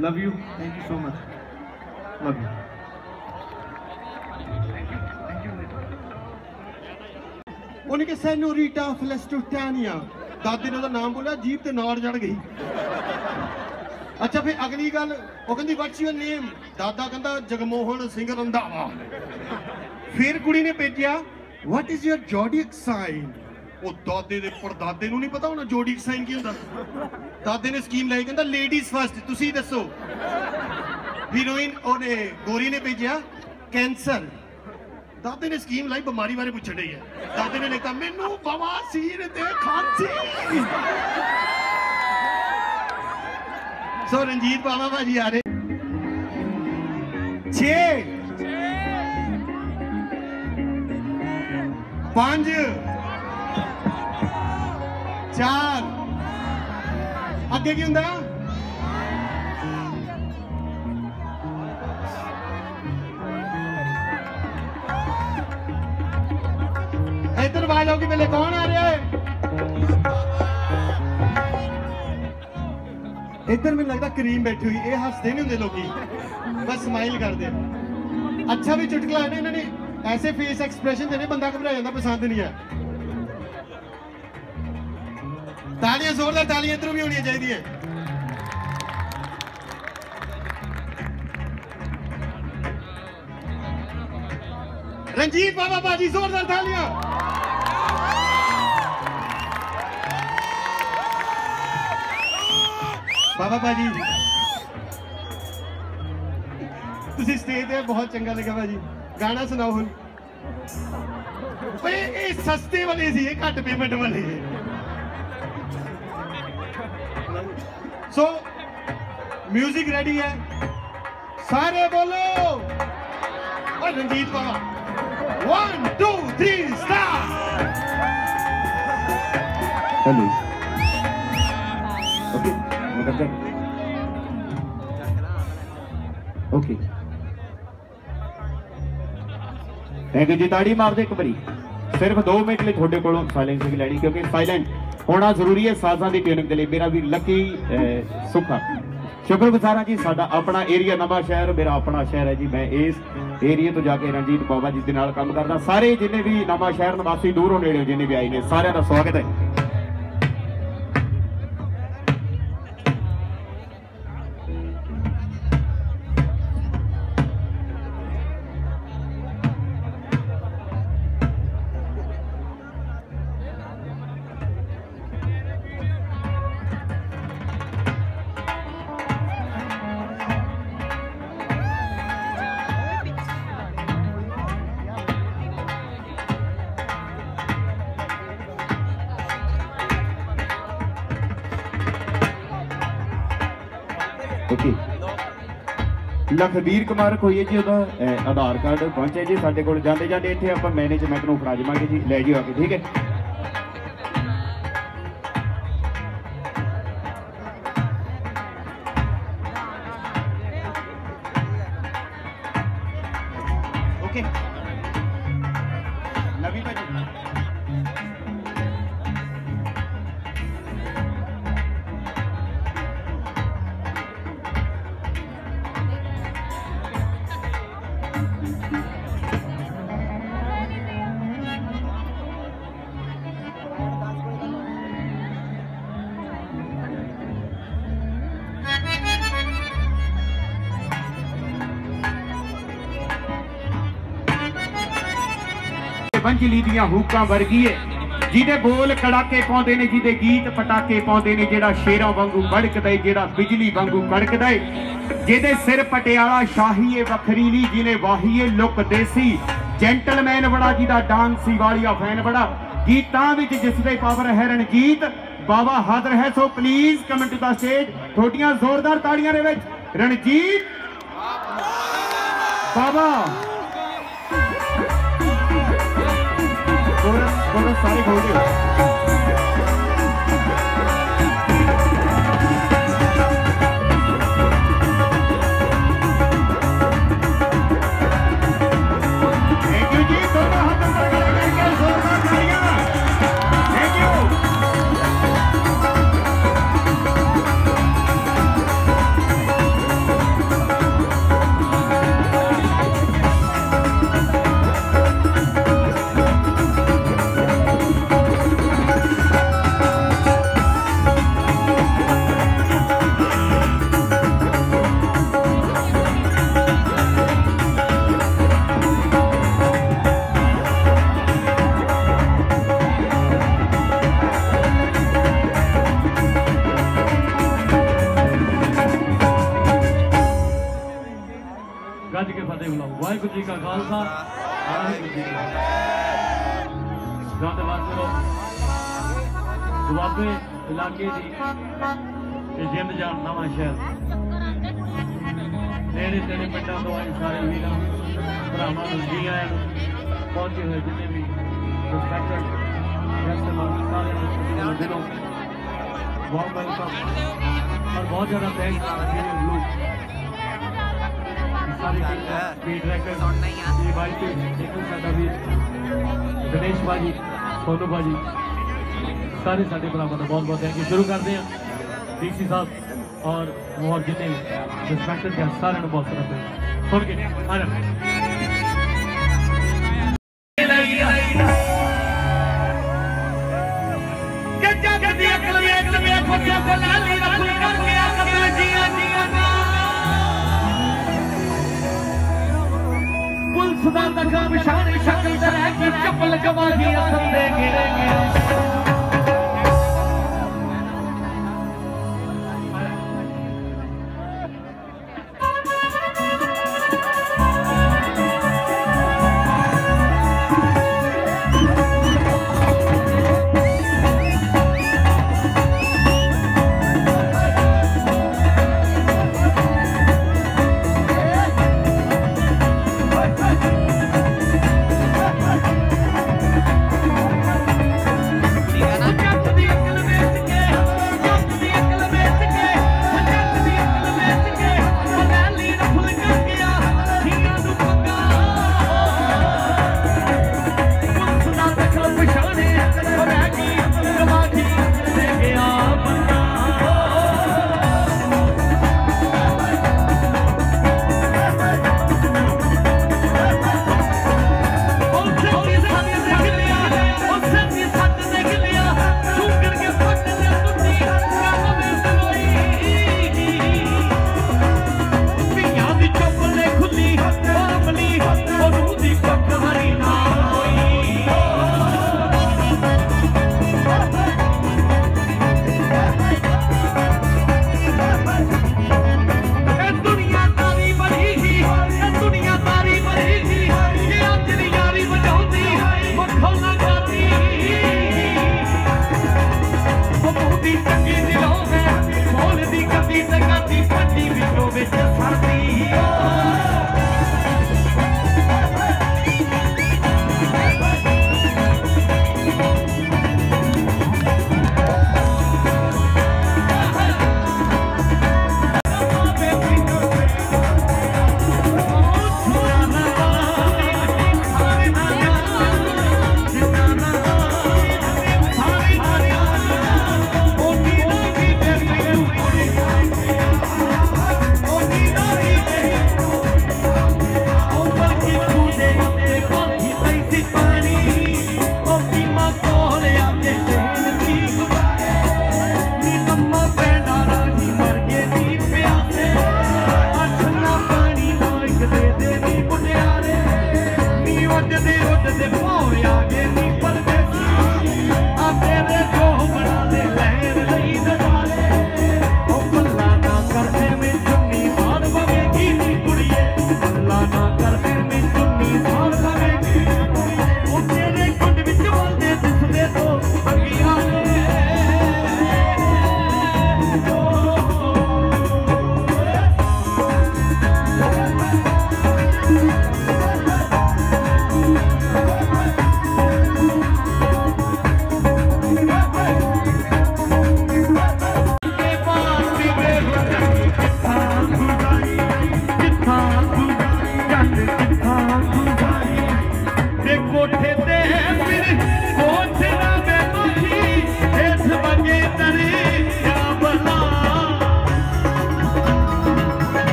Love you thank you so much love you ਉਹਨੇ senorita ਫਲੈਸਟੋਟਾਨੀਆ ਦਾਦੇ ਨੇ ਉਹਦਾ ਨਾਮ ਬੋਲਿਆ ਜੀਪ ਤੇ ਨਾੜ ਚੜ ਗਈ। ਅੱਛਾ, ਫਿਰ ਅਗਲੀ ਗੱਲ, ਉਹ ਕਹਿੰਦੀ ਵਾਟਸ ਯੂਰ ਨੇਮ ਦਾਦਾ ਕਹਿੰਦਾ, ਜਗਮੋਹਨ ਸਿੰਘ ਰੰਧਾਵਾ। ਫਿਰ ਕੁੜੀ ਨੇ ਭੇਜਿਆ what is your zodiac sign ਉਹ ਦਾਦੇ ਦੇ ਪੜਦਾਦੇ ਨੂੰ ਨਹੀਂ ਪਤਾ ਹੋਣਾ ਜ਼ੋਡੀਅਕ ਸਾਈਨ ਕੀ ਹੁੰਦਾ? ਦਾਦੇ ਨੇ ਸਕੀਮ ਲਾਈ ਕਹਿੰਦਾ ਲੇਡੀਜ਼ ਫਸਟ ਤੁਸੀਂ ਦੱਸੋ। ਹੀਰੋਇਨ ਉਹਨੇ ਗੋਰੀ ਨੇ ਭੇਜਿਆ ਕੈਂਸਰ। ਦਾਦੇ ਨੇ ਸਕੀਮ ਲਾਈ ਬਿਮਾਰੀ ਬਾਰੇ ਪੁੱਛਣ ਡਈ ਹੈ। ਦਾਦੇ ਨੇ ਲਿਖਤਾ ਮੈਨੂੰ ਬਵਾਸੀਰ ਤੇ ਖਾਂਸੀ! ਸੋ ਰਣਜੀਤ ਬਾਵਾ ਭਾਜੀ ਆ ਰਹੇ। 6 5 4 ਅੱਗੇ ਕੀ ਹੁੰਦਾ ਇੱਧਰ ਆਵਾਜ਼ ਆਉਗੀ ਪਹਿਲੇ ਕੌਣ ਆ ਰਿਹਾ ਹੈ ਇੱਧਰ ਮੈਨੂੰ ਲੱਗਦਾ ਕਰੀਮ ਬੈਠੀ ਹੋਈ ਇਹ ਹੱਸਦੇ ਨਹੀਂ ਹੁੰਦੇ ਲੋਕੀ ਬਸ ਸਮਾਈਲ ਕਰਦੇ ਆ ਅੱਛਾ ਵੀ ਚੁਟਕਲਾ ਹੈ ਨਾ ਇਹਨਾਂ ਨੇ ਐਸੇ ਫੇਸ ਐਕਸਪ੍ਰੈਸ਼ਨ ਦੇਣੇ ਬੰਦਾ ਘਬਰਾ ਜਾਂਦਾ ਪਸੰਦ ਤਾਲੀਆਂ ਜ਼ੋਰਦਾਰ ਤਾਲੀਆਂ ਇੱਧਰੋਂ ਵੀ ਹੋਣੀਆਂ ਚਾਹੀਦੀਆਂ। ਰਣਜੀਤ ਬਾਬਾ ਬਾਜੀ ਜ਼ੋਰਦਾਰ ਤਾਲੀਆਂ ਬਾਬਾ ਬਾਜੀ ਤੁਸੀਂ ਸਟੇਜ ਤੇ ਬਹੁਤ ਚੰਗਾ ਲੱਗਾ ਬਾਜੀ ਗਾਣਾ ਸੁਣਾਓ ਹੁਣ। ਓਏ, ਇਹ ਸਸਤੇ ਵਾਲੇ ਸੀ, ਇਹ ਘੱਟ ਪੇਮੈਂਟ ਵਾਲੇ। ਸੋ 뮤직 ਰੈਡੀ ਹੈ ਸਾਰੇ ਬੋਲੋ ਔਰ Ranjit Bawa 1 2 3 start hello okay ਮੁਕੱਦਮ okay thank you ਜੀ ਤਾੜੀ ਮਾਰਦੇ ਇੱਕ ਵਾਰੀ ਸਿਰਫ 2 ਮਿੰਟ ਲਈ ਤੁਹਾਡੇ ਕੋਲੋਂ ਸਾਇਲੈਂਸ ਵੀ ਲੈਣੀ ਕਿਉਂਕਿ ਸਾਇਲੈਂਟ ਹੋਣਾ ਜ਼ਰੂਰੀ ਹੈ ਸਾਜ਼ਾਂ ਦੀ ਟਿਊਨਿੰਗ ਦੇ ਲਈ। ਮੇਰਾ ਵੀ ਲੱਕੀ ਅਹ, ਸੁੱਖਾ। ਸ਼ੁਕਰਗੁਜ਼ਾਰ ਹਾਂ ਜੀ ਸਾਡਾ ਆਪਣਾ ਏਰੀਆ ਨਵਾਂ ਸ਼ਹਿਰ ਮੇਰਾ ਆਪਣਾ ਸ਼ਹਿਰ ਹੈ ਜੀ ਮੈਂ ਇਸ ਏਰੀਆ ਤੋਂ ਜਾ ਕੇ ਰਣਜੀਤ ਬਾਬਾ ਜੀ ਦੇ ਨਾਲ ਕੰਮ ਕਰਦਾ। ਸਾਰੇ ਜਿੰਨੇ ਵੀ ਨਵਾਂ ਸ਼ਹਿਰ ਨਿਵਾਸੀ ਦੂਰੋਂ ਨੇੜਿਓਂ ਜਿੰਨੇ ਵੀ ਆਏ ਨੇ ਸਾਰਿਆਂ ਦਾ ਸਵਾਗਤ ਹੈ। ਲਖਬੀਰ ਕੁਮਾਰ ਕੋਈ ਹੈ ਜੀ ਉਹਦਾ ਅਹ, ਆਧਾਰ ਕਾਰਡ ਪਹੁੰਚਿਆ ਜੀ ਸਾਡੇ ਕੋਲ ਜਾਂਦੇ ਜਾਂਦੇ ਇੱਥੇ ਆਪਾਂ ਮੈਨੇਜਮੈਂਟ ਨੂੰ ਫੜਾ ਜਾਵਾਂਗੇ ਜੀ। ਲੈ ਜਿਓ ਆ ਕੇ ਠੀਕ ਹੈ? ਵੰਜਲੀ ਦੀਆਂ ਹੂਕਾਂ ਵਰਗੀ ਏ। ਜਿਹਦੇ ਬੋਲ ਕੜਾਕੇ ਪਾਉਂਦੇ ਨੇ, ਜਿਹਦੇ ਗੀਤ ਪਟਾਕੇ ਪਾਉਂਦੇ ਨੇ, ਜਿਹੜਾ ਸ਼ੇਰਾਂ ਵਾਂਗੂ ਕੜਕਦਾ ਏ, ਜਿਹੜਾ ਬਿਜਲੀ ਵਾਂਗੂ ਕੜਕਦਾ ਏ। ਜਿਹਦੇ ਸਿਰ ਪਟਿਆਲਾ ਸ਼ਾਹੀ ਏ, ਵੱਖਰੀ ਜਿਹਨੇ ਵਾਹੀ ਲੁੱਕ ਦੇਸੀ। ਜੈਂਟਲਮੈਨ ਬੜਾ, ਜਿਹਦਾ ਡਾਂਸੀ ਵਾਲੀਆ ਫੈਨ ਬੜਾ। ਗੀਤਾਂ ਵਿੱਚ ਜਿਸ ਦੇ ਪਾਵਰ ਹੈ ਰਣਜੀਤ ਬਾਬਾ ਹਾਜ਼ਰ ਹੈ, so please come the stage ਤੁਹਾਡੀਆਂ ਜ਼ੋਰਦਾਰ ਤਾੜੀਆਂ ਦੇ ਵਿੱਚ ਰਣਜੀਤ ਬਾਬਾ ਕੋਰਸ ਕੋਰਸ ਸਾਰੇ ਖੋਲ ਦਿਓ ਫਤਿਹ ਬੁਲਾਓ ਵਾਹਿਗੁਰੂ ਜੀ ਕਾ ਖਾਲਸਾ ਵਾਹਿਗੁਰੂ ਜੀ ਕੀ ਫਤਿਹ ਧੰਨਵਾਦ ਕਰੋ ਦੁਆਬੇ ਇਲਾਕੇ ਦੀ ਤੇ ਜਿੰਦ ਜਾਨ ਨਵਾਂ ਸ਼ਹਿਰ ਨੇੜੇ ਤੇੜੇ ਪਿੰਡਾਂ ਤੋਂ ਆਏ ਸਾਰੇ ਵੀਰਾਂ ਭਰਾਵਾਂ ਨੂੰ ਜੀ ਆਇਆਂ ਨੂੰ ਪਹੁੰਚੇ ਹੋਏ ਜਿੰਨੇ ਵੀ ਰਿਸਪੈਕਟਡ ਗੈਸਟ ਮਾਨ ਸਾਰੇ ਨੂੰ ਦਿਲੋਂ ਬਹੁਤ ਵੈਲਕਮ ਔਰ ਬਹੁਤ ਜ਼ਿਆਦਾ ਥੈਂਕਸ ਜਿਹੜੇ ਗਣੇਸ਼ ਬਾਜੀ ਸੋਨੂ ਬਾਜੀ ਸਾਰੇ ਸਾਡੇ ਭਰਾਵਾਂ ਦਾ ਬਹੁਤ ਬਹੁਤ ਥੈਂਕ ਯੂ ਸ਼ੁਰੂ ਕਰਦੇ ਹਾਂ। ਡੀਸੀ ਸਾਹਿਬ ਔਰ ਹੋਰ ਜਿੰਨੇ ਰਿਸਪੈਕਟਡ ਗੈਸਟ ਸਾਰਿਆਂ ਨੂੰ ਬਹੁਤ ਸਾਰਾ ਸੁਣ ਕੇ ਆ ਜਾ। ਪੁਲਿਸ ਦਾ ਸ਼ਕਲ ਤੇ ਰਹਿ ਕੇ ਚੱਪਲ ਗਵਾਹੀ ਅਸਲ ਦੇ ਗਿਰੇ।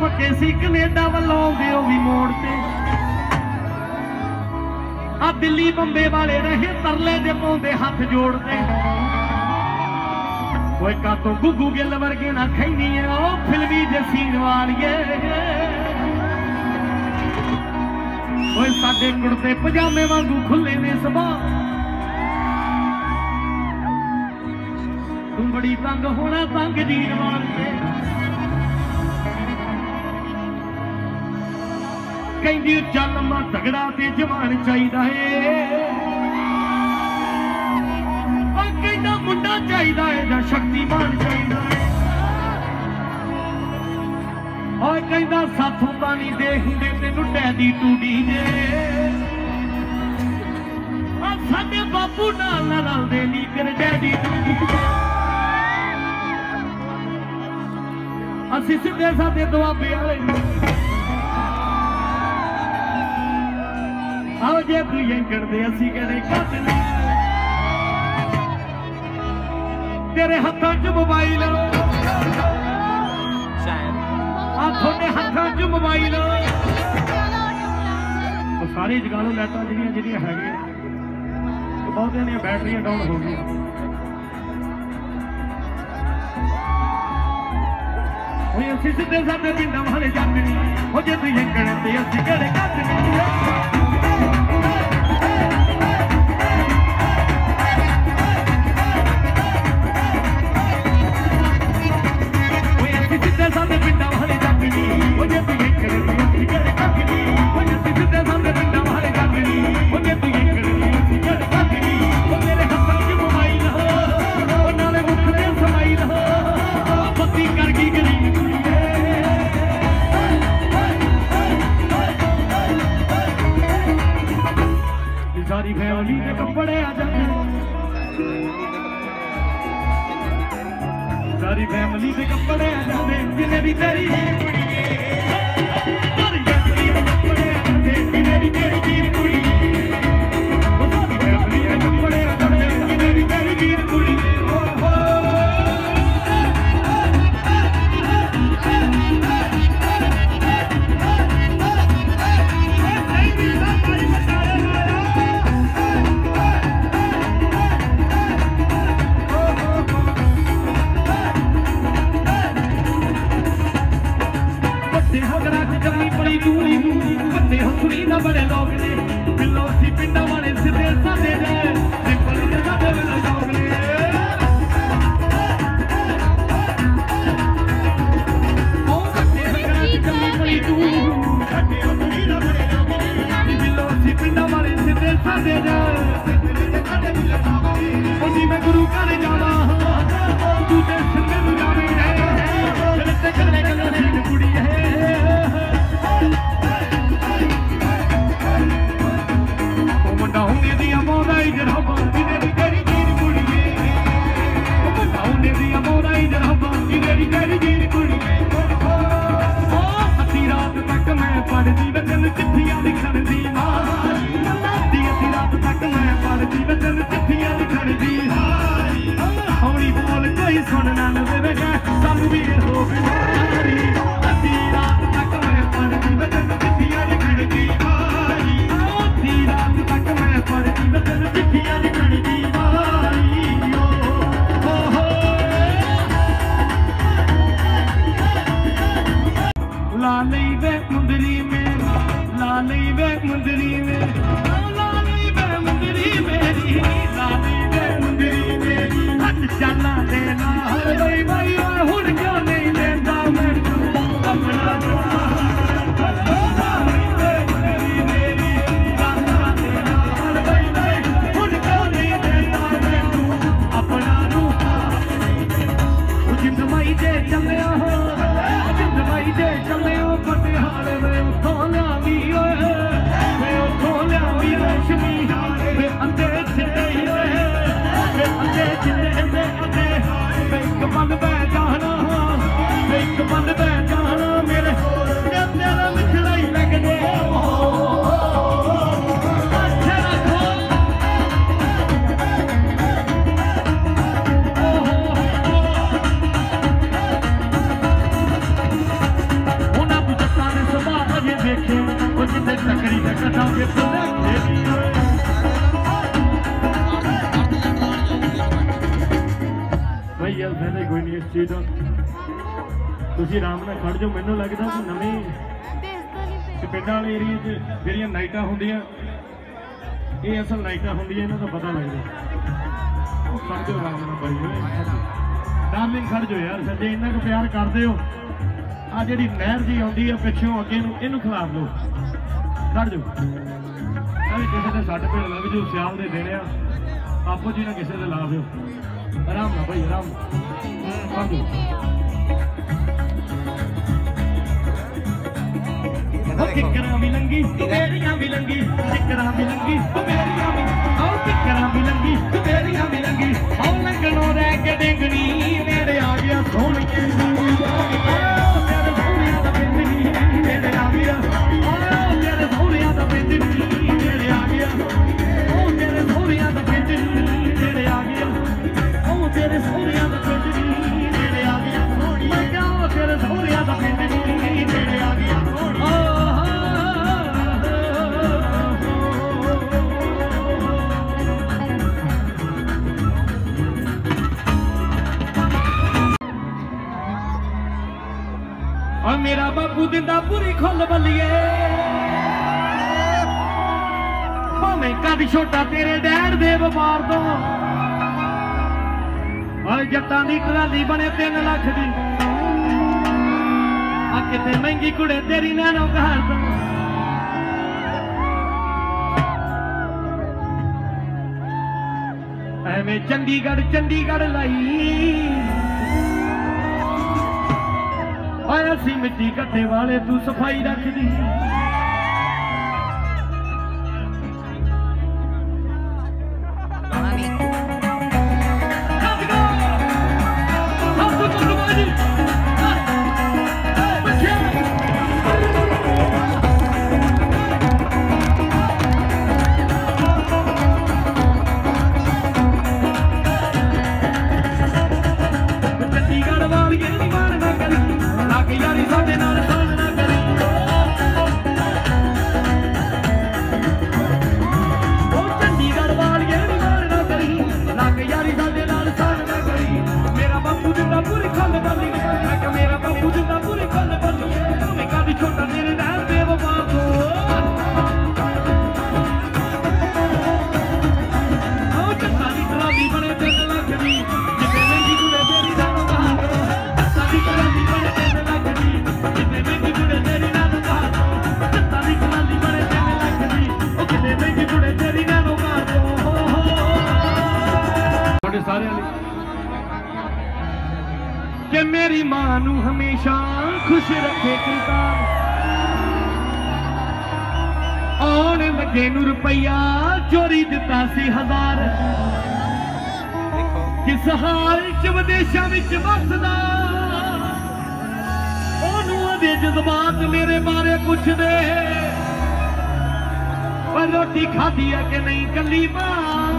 ਪੱਕੇ ਸੀ ਕੈਨੇਡਾ ਵੱਲੋਂ ਆਉਂਦੇ ਉਹ ਵੀ ਮੋੜ ਤੇ। ਆ ਦਿੱਲੀ ਬੰਬੇ ਵਾਲੇ ਰਹੇ ਤਰਲੇ ਦੇ ਪਾਉਂਦੇ ਹੱਥ ਜੋੜਦੇ ਓਏ ਕਾਤੋਂ ਗੁੱਗੂ ਗਿੱਲ ਵਰਗੇ ਨਾ ਖੈਨੀ ਐ ਉਹ ਫਿਲਮੀ ਜਸੀਨ ਵਾਲੀਏ। ਓਏ ਸਾਡੇ ਕੁੜਤੇ ਪਜਾਮੇ ਵਾਂਗੂ ਖੁੱਲੇ ਨੇ ਸਭਾ ਤੂੰ ਬੜੀ ਤੰਗ ਹੋਣਾ ਤੰਗ ਜੀਣ ਵਾਲੀਏ ਕਹਿੰਦੀ ਚੱਲ ਮਾ ਤਗੜਾ ਤੇ ਜਵਾਨ ਚਾਹੀਦਾ ਏ। ਉਹ ਕਹਿੰਦਾ ਮੁੰਡਾ ਚਾਹੀਦਾ ਏ ਜਾਂ ਸ਼ਕਤੀਮਾਨ ਚਾਹੀਦਾ ਏ। ਓਏ ਕਹਿੰਦਾ ਸਾਥੋਂ ਤਾਂ ਨਹੀਂ ਦੇਖਦੇ ਤੈਨੂੰ ਡੈਡੀ ਟੂਡੀ ਜੇ। ਆ ਸਾਡੇ ਬਾਪੂ ਨਾਲ ਨਾ ਰਲਦੇ ਨਹੀਂ ਤੇਰੇ ਡੈਡੀ ਅਸੀਂ ਸਿੱਧੇ ਸਾਡੇ ਦੁਆਬੇ ਵਾਲੇ ਆਓ ਜੇ ਤੂੰ ਯੰਕੜ ਦੇ ਅਸੀਂ ਕਿਹੜੇ ਕੱਟ ਨਹੀਂ ਤੇਰੇ ਹੱਥਾਂ 'ਚ ਮੋਬਾਈਲ। ਆ ਤੁਹਾਡੇ ਹੱਥਾਂ 'ਚ ਮੋਬਾਈਲ। ਉਹ ਸਾਰੇ ਜਗਾ ਲਓ ਲਾਈਟਾਂ ਜਿਹੜੀਆਂ ਜਿਹੜੀਆਂ ਹੈਗੀਆਂ ਉਹ ਬਹੁਤਿਆਂ ਦੀਆਂ ਬੈਟਰੀਆਂ ਡਾਊਨ ਹੋ ਗਈਆਂ। ਅਸੀਂ ਸਿੱਧੇ ਸਾਡੇ ਪਿੰਡਾਂ ਵਾਲੇ ਜਾਂਦੇ ਨਹੀਂ ਉਹ ਜੇ ਤੂੰ ਯੰਕੜ ਤੇ ਅਸੀਂ ਕਿਹੜੇ ਕੱਟ ਕੱਪੜੇ ਆ ਜਾਂਦੇ। ਸਾਰੀ ਫੈਮਿਲੀ ਦੇ ਕੱਪੜੇ ਆ ਜਾਂਦੇ। ਜਿੰਨੇ ਵੀ ਤੇਰੀ ਕੁੜੀਏ ਸਾਰੀ ਫੈਮਿਲੀ ਦੇ ਕੱਪੜੇ ਆ ਜਾਂਦੇ। ਜਿੰਨੇ ਵੀ ਤੇਰੀ ਵੀਰ ਹਸੂਰੀ ਦਾ ਬੜੇ ਲੋਕ ਨੇ ਬਿੱਲੋ ਸੀ ਪਿੰਡਾਂ ਵਾਲੇ ਸਿੱਧੇ ਸਾਦੇ ਨੇ ਸਿੰਪਲ ਦੇ ਸਾਡੇ ਵੇਲੇ ਲੋਕ ਨੇ। ਉਹ ਵੱਡੇ ਹਗਰਾਂ ਚ ਜੰਮੀ ਪਲੀ ਦੂਰੀ ਵੱਡੇ ਹਸੂਰੀ ਦਾ ਬੜੇ ਲੋਕ ਨੇ ਬਿੱਲੋ ਸੀ ਪਿੰਡਾਂ ਵਾਲੇ ਸਿੱਧੇ ਸਾਦੇ ਨੇ ਸਿੰਪਲ ਦੇ ਸਾਡੇ ਵੇਲੇ ਲੋਕ ਨੇ। ਉਹ ਜੀ ਮੈਂ ਗੁਰੂ ਘਰ ਜਾਣਾ ਤੂੰ ਤੇ ਸਿੰਗੇ ਨੂੰ ਜਾਵੇਂ ਤੇ ਕੱਲੇ ਕੱਲੇ ਵੀ ਹੋ ਭੁੱਲਦਾ ਜਾਣਾ ਮੇਰੇ ਤੁਸੀਂ ਆਰਾਮ ਨਾਲ ਖੜ ਜਾਓ ਮੈਨੂੰ ਲੱਗਦਾ ਕਿ ਨਵੇਂ ਪਿੰਡਾਂ ਵਾਲੇ ਏਰੀਏ 'ਚ ਜਿਹੜੀਆਂ ਨਾਈਟਾਂ ਹੁੰਦੀਆਂ ਇਹ ਅਸਲ ਨਾਈਟਾਂ ਹੁੰਦੀਆਂ ਇਹਨਾਂ ਦਾ ਪਤਾ ਲੱਗਦਾ। ਉਹ ਖੜ ਜਾਓ ਆਰਾਮ ਨਾਲ ਬਾਈ ਡਾਰਲਿੰਗ ਖੜ ਜਾਓ ਯਾਰ ਸੱਜੇ ਇੰਨਾ ਕੁ ਪਿਆਰ ਕਰਦੇ ਹੋ। ਆ ਜਿਹੜੀ ਨਹਿਰ ਜੀ ਆਉਂਦੀ ਆ ਪਿੱਛੋਂ ਅੱਗੇ ਨੂੰ ਇਹਨੂੰ ਖਿਲਾਫ ਲਓ ਖੜ ਜਾਓ। ਵੀ ਕਿਸੇ ਦੇ ਸੱਟ ਪੇੜ ਲੱਗ ਜੂ ਸਿਆਲ ਦੇ ਦਿਨ ਆ। ਆਪੋ ਜੀ ਨਾਲ ਕਿਸੇ ਦੇ ਲਾ ਦਿਓ। ਆਰਾਮ ਨਾਲ ਭਾਈ ਆਰਾਮ ਖੜ ਜਾਓ। ਉਹ ਕਿੱਕਰਾਂ ਵੀ ਲੰਗੀ ਮੇਰੀਆਂ ਵੀ ਲੰਗੀ ਕਿੱਕਰਾਂ ਵੀ ਲੰਗੀ ਮੇਰੀਆਂ ਵੀ ਆਹ ਕਿੱਕਰਾਂ ਵੀ ਲੰਗੀ ਮੇਰੀਆਂ ਵੀ ਲੰਗੀ। ਆਹ ਲੰਗਣੋਂ ਰਹਿ ਕੇ ਡਿੰਗਣੀ ਨੇੜੇ ਆ ਗਿਆ ਸੋਹਣੀਏ ਤੇਰੇ ਸੋਹਣਿਆਂ ਦਾ ਮੇਰਾ ਬਾਪੂ ਦਿੰਦਾ ਪੂਰੀ ਖੁੱਲ ਬੱਲੀਏ। ਭਾਵੇਂ ਕੱਦ ਛੋਟਾ ਤੇਰੇ ਡੈਡ ਦੇ ਵਪਾਰ ਤੋਂ। ਓਏ ਜੱਟਾਂ ਦੀ ਟਰਾਲੀ ਬਣੇ 3 ਲੱਖ ਦੀ। ਆ ਕਿਤੇ ਮਹਿੰਗੀ ਕੁੜੇ ਤੇਰੀ ਨੈਣੋ ਘਰ ਤੋਂ। ਐਵੇਂ ਚੰਡੀਗੜ੍ਹ ਚੰਡੀਗੜ੍ਹ ਲਈ। ਓਏ ਅਸੀਂ ਮਿੱਟੀ ਘੱਟੇ ਵਾਲੇ ਤੂੰ ਸਫ਼ਾਈ ਰੱਖਦੀ। ਵਿਦੇਸ਼ਾਂ ਵਿੱਚ ਵਸਦਾ। ਉਹਨੂੰ ਉਹਦੇ ਜਜ਼ਬਾਤ ਮੇਰੇ ਬਾਰੇ ਪੁੱਛਦੇ। ਪਰ ਰੋਟੀ ਖਾਧੀ ਆ ਕਿ ਨਹੀਂ ਕੱਲੀ ਮਾਂ?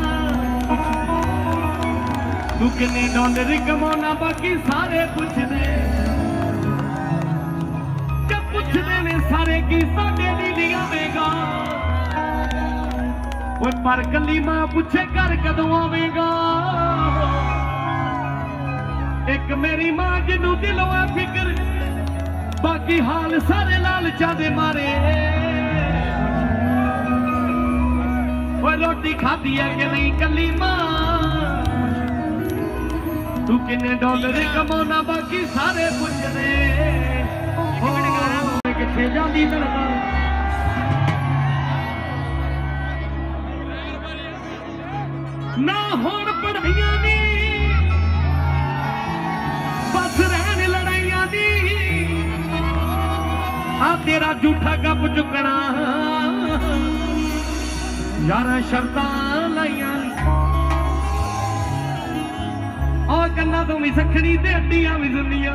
ਤੂੰ ਕਿੰਨੇ ਡਾਲਰ ਕਮਾਉਣਾ ਬਾਕੀ ਸਾਰੇ ਪੁੱਛਦੇ। ਕਿ ਪੁੱਛਦੇ ਨੇ ਸਾਰੇ ਕੀ ਸਾਡੇ ਲਈ ਲਿਆਵੇਂਗਾ ਓਏ ਪਰ ਕੱਲੀ ਮਾਂ ਪੁੱਛੇ ਘਰ ਕਦੋਂ ਆਵੇਂਗਾ? ਇੱਕ ਮੇਰੀ ਮਾਂ ਜਿਹਨੂੰ ਦਿਲੋਂ ਆ ਫਿਕਰ ਬਾਕੀ ਹਾਲ ਸਾਰੇ ਲਾਲਚਾਂ ਦੇ ਮਾਰੇ। ਓਏ ਰੋਟੀ ਖਾਧੀ ਹੈ ਕਿ ਨਹੀਂ ਕੱਲੀ ਮਾਂ? ਤੂੰ ਕਿੰਨੇ ਡਾਲਰ ਕਮਾਉਣਾ ਬਾਕੀ ਸਾਰੇ ਪੁੱਛਦੇ। ਓ ਕਿੱਥੇ ਜਾਂਦੀ ਤੜਕਾ ਨਾ ਹੁਣ ਪੜਾਈਆਂ ਦੀ ਆ ਤੇਰਾ ਝੂਠਾ ਗੱਪ ਚੁੱਕਣਾ। ਯਾਰਾਂ ਸ਼ਰਤਾਂ ਲਾਈਆਂ। ਆ ਕੰਨਾਂ ਤੋਂ ਵੀ ਸਖਣੀ ਤੇ ਅੱਡੀਆਂ ਵੀ ਸੁਣੀਆਂ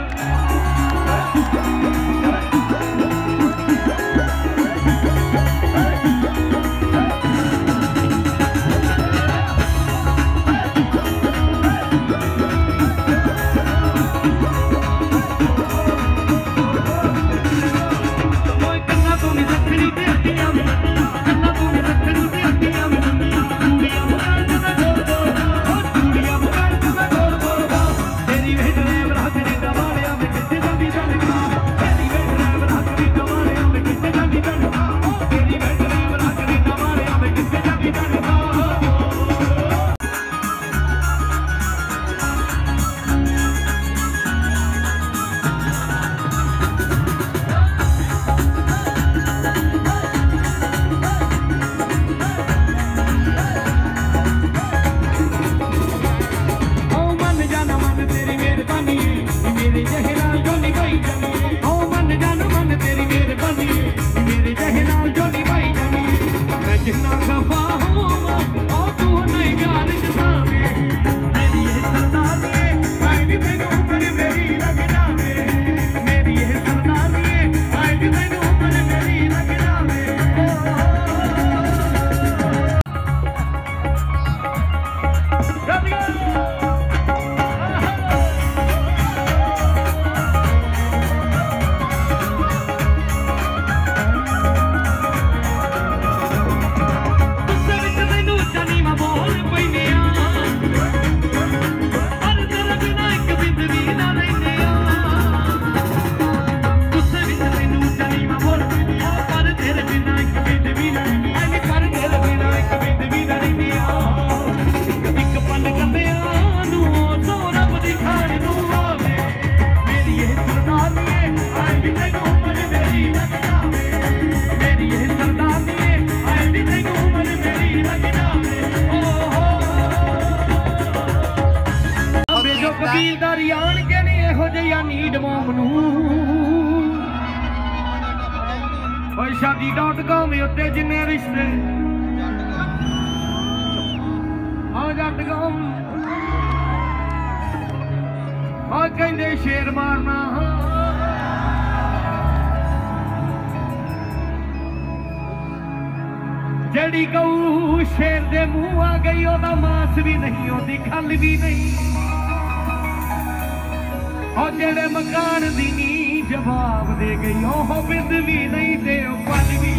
ਦੇ ਗਈ ਉਹ ਬਿੰਦ ਵੀ ਨਹੀਂ ਤੇ ਉਹ ਪਲ ਵੀ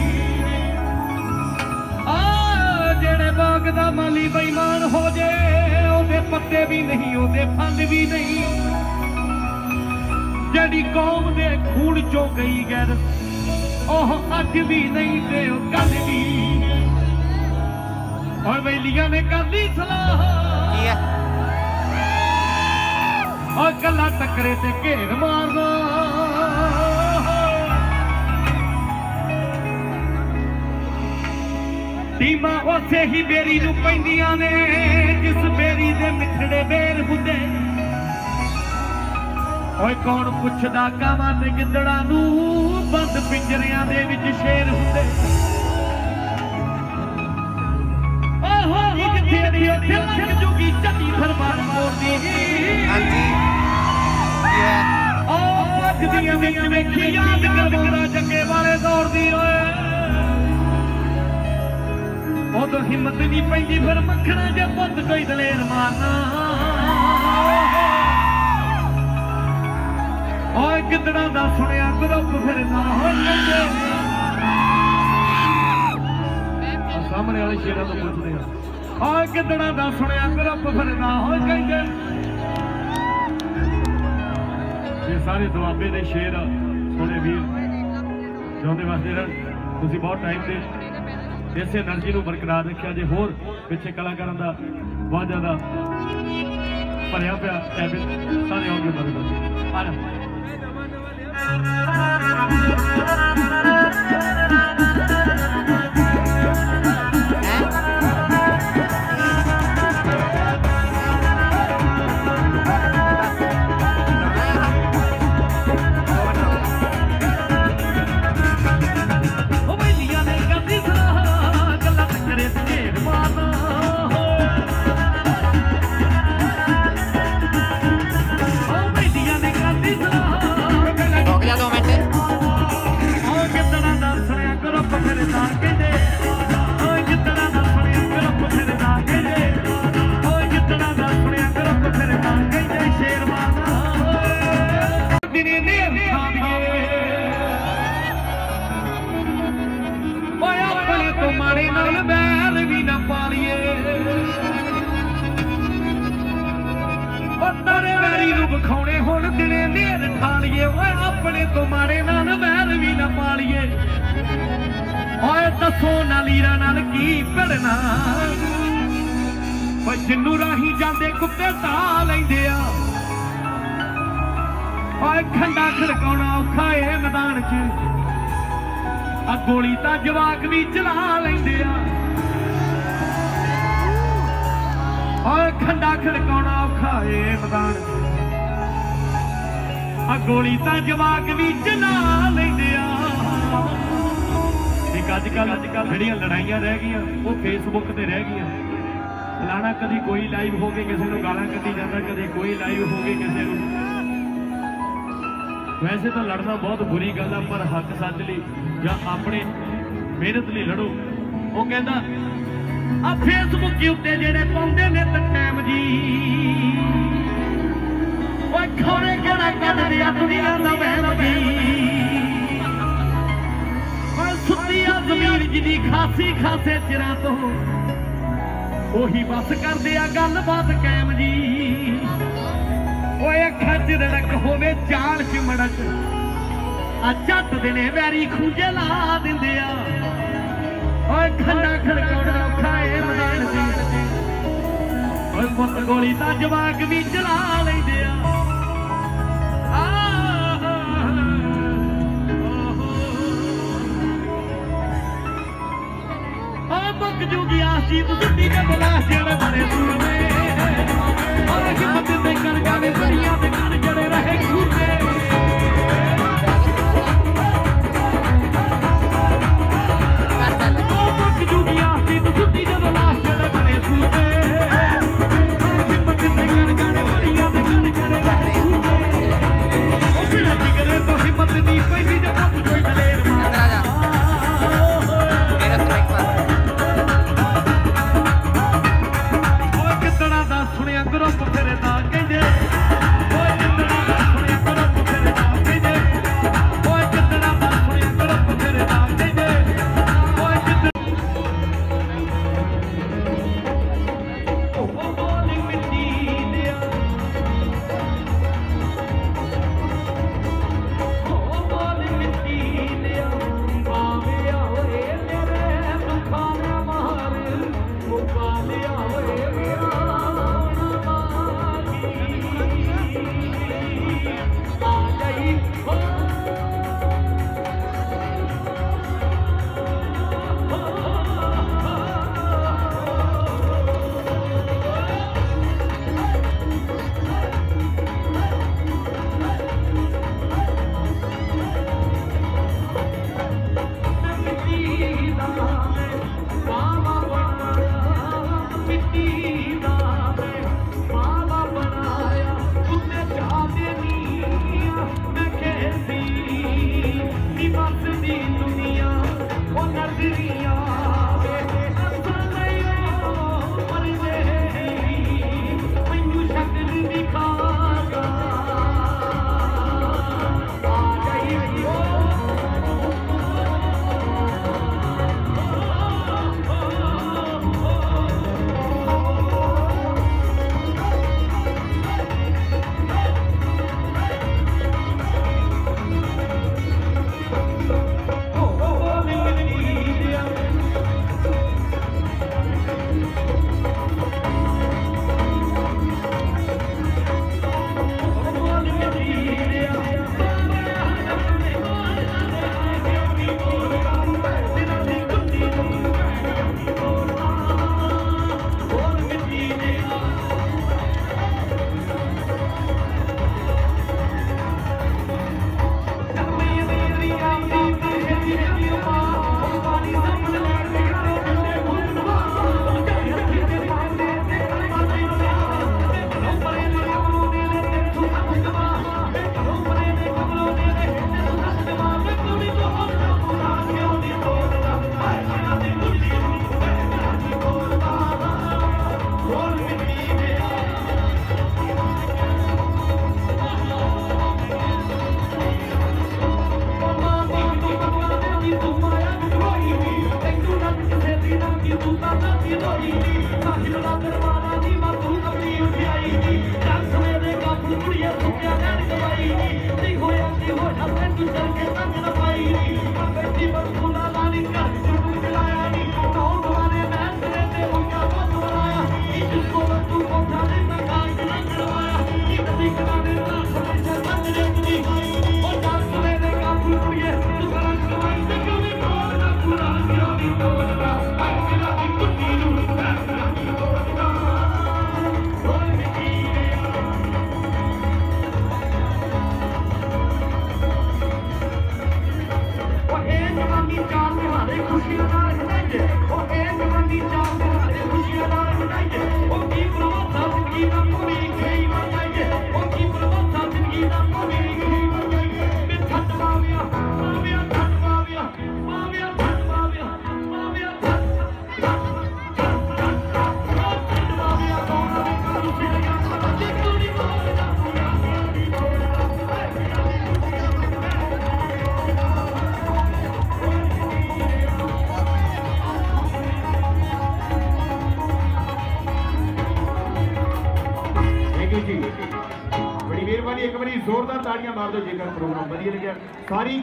ਆ ਜਿਹੜੇ ਬਾਗ ਦਾ ਮਾਲੀ ਬੇਈਮਾਨ ਹੋ ਜੇ ਉਹਦੇ ਪੱਤੇ ਵੀ ਨਹੀਂ ਉਹਦੇ ਫਲ ਵੀ ਨਹੀਂ ਜਿਹੜੀ ਕੌਮ ਦੇ ਖੂਨ ਚੋਂ ਗਈ ਗੈਰ ਉਹ ਅੱਜ ਵੀ ਨਹੀਂ ਤੇ ਉਹ ਕੱਲ ਵੀ ਔਰ ਬੇਲੀਆਂ ਨੇ ਕਰਦੀ ਸਲਾਹ ਕੀ ਹੈ ਔਰ ਕੱਲਾ ਟੱਕਰੇ ਤੇ ਘੇਰ ਮਾਰਦਾ ਟੀਮਾਂ ਉਸੇ ਹੀ ਬੇਰੀ ਨੂੰ ਪੈਂਦੀਆਂ ਨੇ ਜਿਸ ਬੇਰੀ ਦੇ ਮਿੱਠੜੇ ਬੇਰ ਹੁੰਦੇ। ਓਏ ਕੌਣ ਪੁੱਛਦਾ ਕਾਵਾਂ ਤੇ ਗਿੱਦੜਾਂ ਨੂੰ ਬੰਦ ਪਿੰਜਰਿਆਂ ਦੇ ਵਿੱਚ ਸ਼ੇਰ ਹੁੰਦੇ। ਓਹੋ ਕਿੱਥੇ ਦੀ ਉੱਥੇ ਲੱਗ ਜੂਗੀ ਝੱਟੀ ਫਰਮਾਨ ਮੋੜਦੀ। ਹਾਂਜੀ। ਕੀ ਹੈ ਉਹ ਅੱਜ ਦੀਆਂ ਵਿੱਚ ਵੇਖੀ ਯਾਦ ਕਰਵਾਉਂਦਾ ਜੱਗੇ ਵਾਲੇ ਦੌਰ ਦੀ ਓਏ। ਉਦੋਂ ਹਿੰਮਤ ਨਹੀਂ ਪੈਂਦੀ ਫਿਰ ਮੱਖਣਾ ਜੇ ਪੁੱਤ ਕੋਈ ਦਲੇਰ ਮਾਰਨਾ। ਓਏ ਕਿਦੜਾ ਦਾ ਸੁਣਿਆ ਗਰੁੱਪ ਫਿਰ ਨਾ ਹੋ ਜਾਂਦੇ। ਆਹ ਸਾਹਮਣੇ ਵਾਲੇ ਸ਼ੇਰਾਂ ਤੋਂ ਪੁੱਛਦੇ ਆ। ਓਏ ਕਿਦੜਾ ਦਾ ਸੁਣਿਆ ਗਰੁੱਪ ਫਿਰ ਨਾ ਹੋ ਜਾਂਦੇ। ਇਹ ਸਾਰੇ ਦੁਆਬੇ ਦੇ ਸ਼ੇਰ ਸੋਹਣੇ ਵੀਰ। ਜਿਉਂਦੇ ਵਸਦੇ ਰਹਿਣ ਤੁਸੀਂ ਬਹੁਤ ਟਾਈਮ ਦੇ ਇਸੇ એનર્ਜੀ ਨੂੰ ਬਰਕਰਾਰ ਰੱਖਿਆ ਜੇ ਹੋਰ ਪਿੱਛੇ ਕਲਾਕਾਰਾਂ ਦਾ ਬਹੁਤ ਜ਼ਿਆਦਾ ਭਰਿਆ ਪਿਆ ਟੈਬਲ ਸਾਰੇ ਆਉਂਦੇ ਬਰਕਰਾਰ ਆ ਉਹ ਵੈਰੀ ਨੂੰ ਵਿਖਾਉਣੇ ਹੁਣ ਦਿਨੇ ਨੇਰ ਠਾਲੀਏ। ਓਏ ਆਪਣੇ ਤੋਂ ਮਾਰੇ ਨਾਲ ਬੈਰ ਵੀ ਨਾ ਪਾਲੀਏ। ਓਏ ਦੱਸੋ ਨਾ ਲੀਰਾ ਨਾਲ ਕੀ ਭਿੜਨਾ। ਓਏ ਜਿੰਨੂੰ ਰਾਹੀ ਜਾਂਦੇ ਕੁੱਤੇ ਢਾ ਲੈਂਦੇ ਆ। ਓਏ ਖੰਡਾ ਖੜਕਾਉਣਾ ਔਖਾ ਏ ਮੈਦਾਨ 'ਚ। ਆ ਗੋਲੀ ਤਾਂ ਜਵਾਕ ਵੀ ਚਲਾ ਲੈਂਦੇ ਆ ਖੰਡਾ ਖੜਕਾਉਣਾ ਔਖਾ ਏ ਮੈਦਾਨ ਆ ਗੋਲੀ ਤਾਂ ਜਵਾਕ ਵੀ ਚਲਾ ਲੈਂਦੇ ਆ। ਇੱਕ ਅੱਜ ਕੱਲ ਜਿਹੜੀਆਂ ਲੜਾਈਆਂ ਰਹਿ ਗਈਆਂ, ਉਹ ਫੇਸਬੁੱਕ ਤੇ ਰਹਿ ਗਈਆਂ। ਫਲਾਣਾ ਕਦੀ ਕੋਈ ਲਾਈਵ ਹੋ ਕੇ ਕਿਸੇ ਨੂੰ ਗਾਲਾਂ ਕੱਢੀ ਜਾਂਦਾ, ਕਦੀ ਕੋਈ ਲਾਈਵ ਹੋ ਕੇ ਕਿਸੇ ਨੂੰ। ਵੈਸੇ ਤਾਂ ਲੜਨਾ ਬਹੁਤ ਬੁਰੀ ਗੱਲ ਆ, ਪਰ ਹੱਕ ਸੱਚ ਲਈ ਜਾਂ ਆਪਣੇ ਮਿਹਨਤ ਲਈ ਲੜੋ। ਉਹ ਕਹਿੰਦਾ ਆ ਫੇਸਬੁੱਕ ਉੱਤੇ ਜਿਹੜੇ ਪਾਉਂਦੇ ਨੇ ਤਾਂ ਟਾਈਮ ਜੀ। ਓਏ ਖੋਰੇ ਕਿਹੜਾ ਕੱਢ ਦਿਆ ਦੁਨੀਆ ਦਾ ਵਹਿਮ ਜੀ। ਓਏ ਸੁੱਤੀ ਆ ਜ਼ਮੀਰ ਜਿਹਦੀ ਖਾਸੀ ਖਾਸੇ ਚਿਰਾਂ ਤੋਂ। ਉਹੀ ਬਸ ਕਰਦੇ ਆ ਗੱਲਬਾਤ ਕਾਇਮ ਜੀ। ਓਏ ਅੱਖਾਂ 'ਚ ਰੜਕ ਹੋਵੇ ਚਾਲ 'ਚ। ਮੜਕ ਆ ਝੱਟ ਦੇ ਨੇ ਵੈਰੀ ਖੂੰਜੇ ਲਾ ਦਿੰਦੇ ਆ। ਓਏ ਖੰਡਾ ਖੜਕਾਉਣਾ ਔਖਾ ਏ ਮੈਦਾਨ ਦੀ। ਓਏ ਪੁੱਤ ਗੋਲੀ ਤਾਂ ਜਵਾਕ ਵੀ ਚਲਾ ਲੈਂਦੇ ਆ। ਮੁੱਕ ਜੂਗੀ ਆਸੀ ਤੁਸੀਂ ਦੇ ਬਲਾਸ ਜਿਹੜੇ ਬੜੇ ਦੂਰ ਨੇ ਹਿੰਮਤ ਤੇ ਕਰ ਗਾਵੇ ਬੜੀਆਂ ਤੇ ਕਰ ਜੜੇ ਰਹੇ ਖੂਨੇ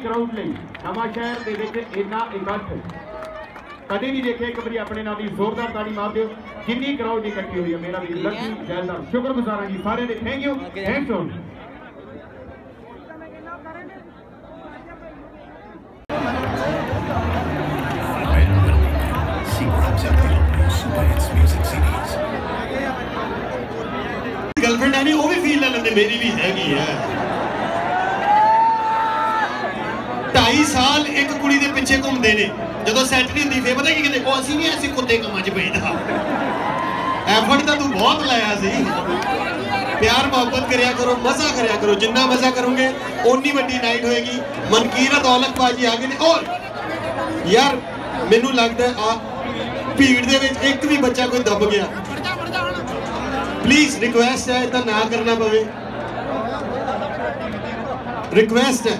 ਕਰਾਊਡ ਲਈ ਨਵਾਂ ਸ਼ਹਿਰ ਦੇ ਵਿੱਚ ਇੰਨਾ ਇਕੱਠ ਕਦੇ ਨਹੀਂ ਦੇਖਿਆ ਇੱਕ ਵਾਰੀ ਆਪਣੇ ਨਾਲ ਦੀ ਜ਼ੋਰਦਾਰ ਤਾੜੀ ਮਾਰ ਦਿਓ। ਜਿੰਨੀ ਕਰਾਊਡ ਇਕੱਠੀ ਹੋਈ ਹੈ ਮੇਰਾ ਵੀ ਲੱਖੀ ਜੈਲਦਾਰ ਸ਼ੁਕਰਗੁਜ਼ਾਰ ਜੀ ਸਾਰਿਆਂ ਦੇ। Thank you thanks CDs. Girlfriend ਹੈ ਨਹੀਂ ਉਹ ਵੀ ਫੀਲ ਲੈ ਲੈਂਦੇ ਮੇਰੀ ਵੀ ਹੈਗੀ ਹੈ। 2.5 ਸਾਲ ਇੱਕ ਕੁੜੀ ਦੇ ਪਿੱਛੇ ਘੁੰਮਦੇ ਨੇ। ਜਦੋਂ ਸੈੱਟ ਨਹੀਂ ਹੁੰਦੀ, ਫੇਰ ਪਤਾ ਕੀ ਕਹਿੰਦੇ, ਉਹ ਅਸੀਂ ਨਹੀਂ ਐਸੇ ਕੁੱਤੇ ਕੰਮਾਂ 'ਚ ਪਈਦਾ ਐਫਰਟ ਤਾਂ ਤੂੰ ਬਹੁਤ ਲਾਇਆ ਸੀ। ਪਿਆਰ ਮੁਹੱਬਤ ਕਰਿਆ ਕਰੋ, ਮਜ਼ਾ ਕਰਿਆ ਕਰੋ, ਜਿੰਨਾ ਮਜ਼ਾ ਕਰੋਗੇ, ਓਨੀ ਵੱਡੀ ਨਾਈਟ ਹੋਏਗੀ। ਮਨਕੀਰਤ ਔਲਖ ਬਾਜੀ ਆ ਗਏ ਨੇ। ਔਰ ਯਾਰ, ਮੈਨੂੰ ਲੱਗਦਾ ਆ ਭੀੜ ਦੇ ਵਿੱਚ ਇੱਕ ਵੀ ਬੱਚਾ ਕੋਈ ਦੱਬ ਗਿਆ। ਪਲੀਜ਼ ਰਿਕੁਐਸਟ ਹੈ ਇਦਾਂ ਨਾ ਕਰਨਾ ਪਵੇ। ਰਿਕੁਐਸਟ ਹੈ।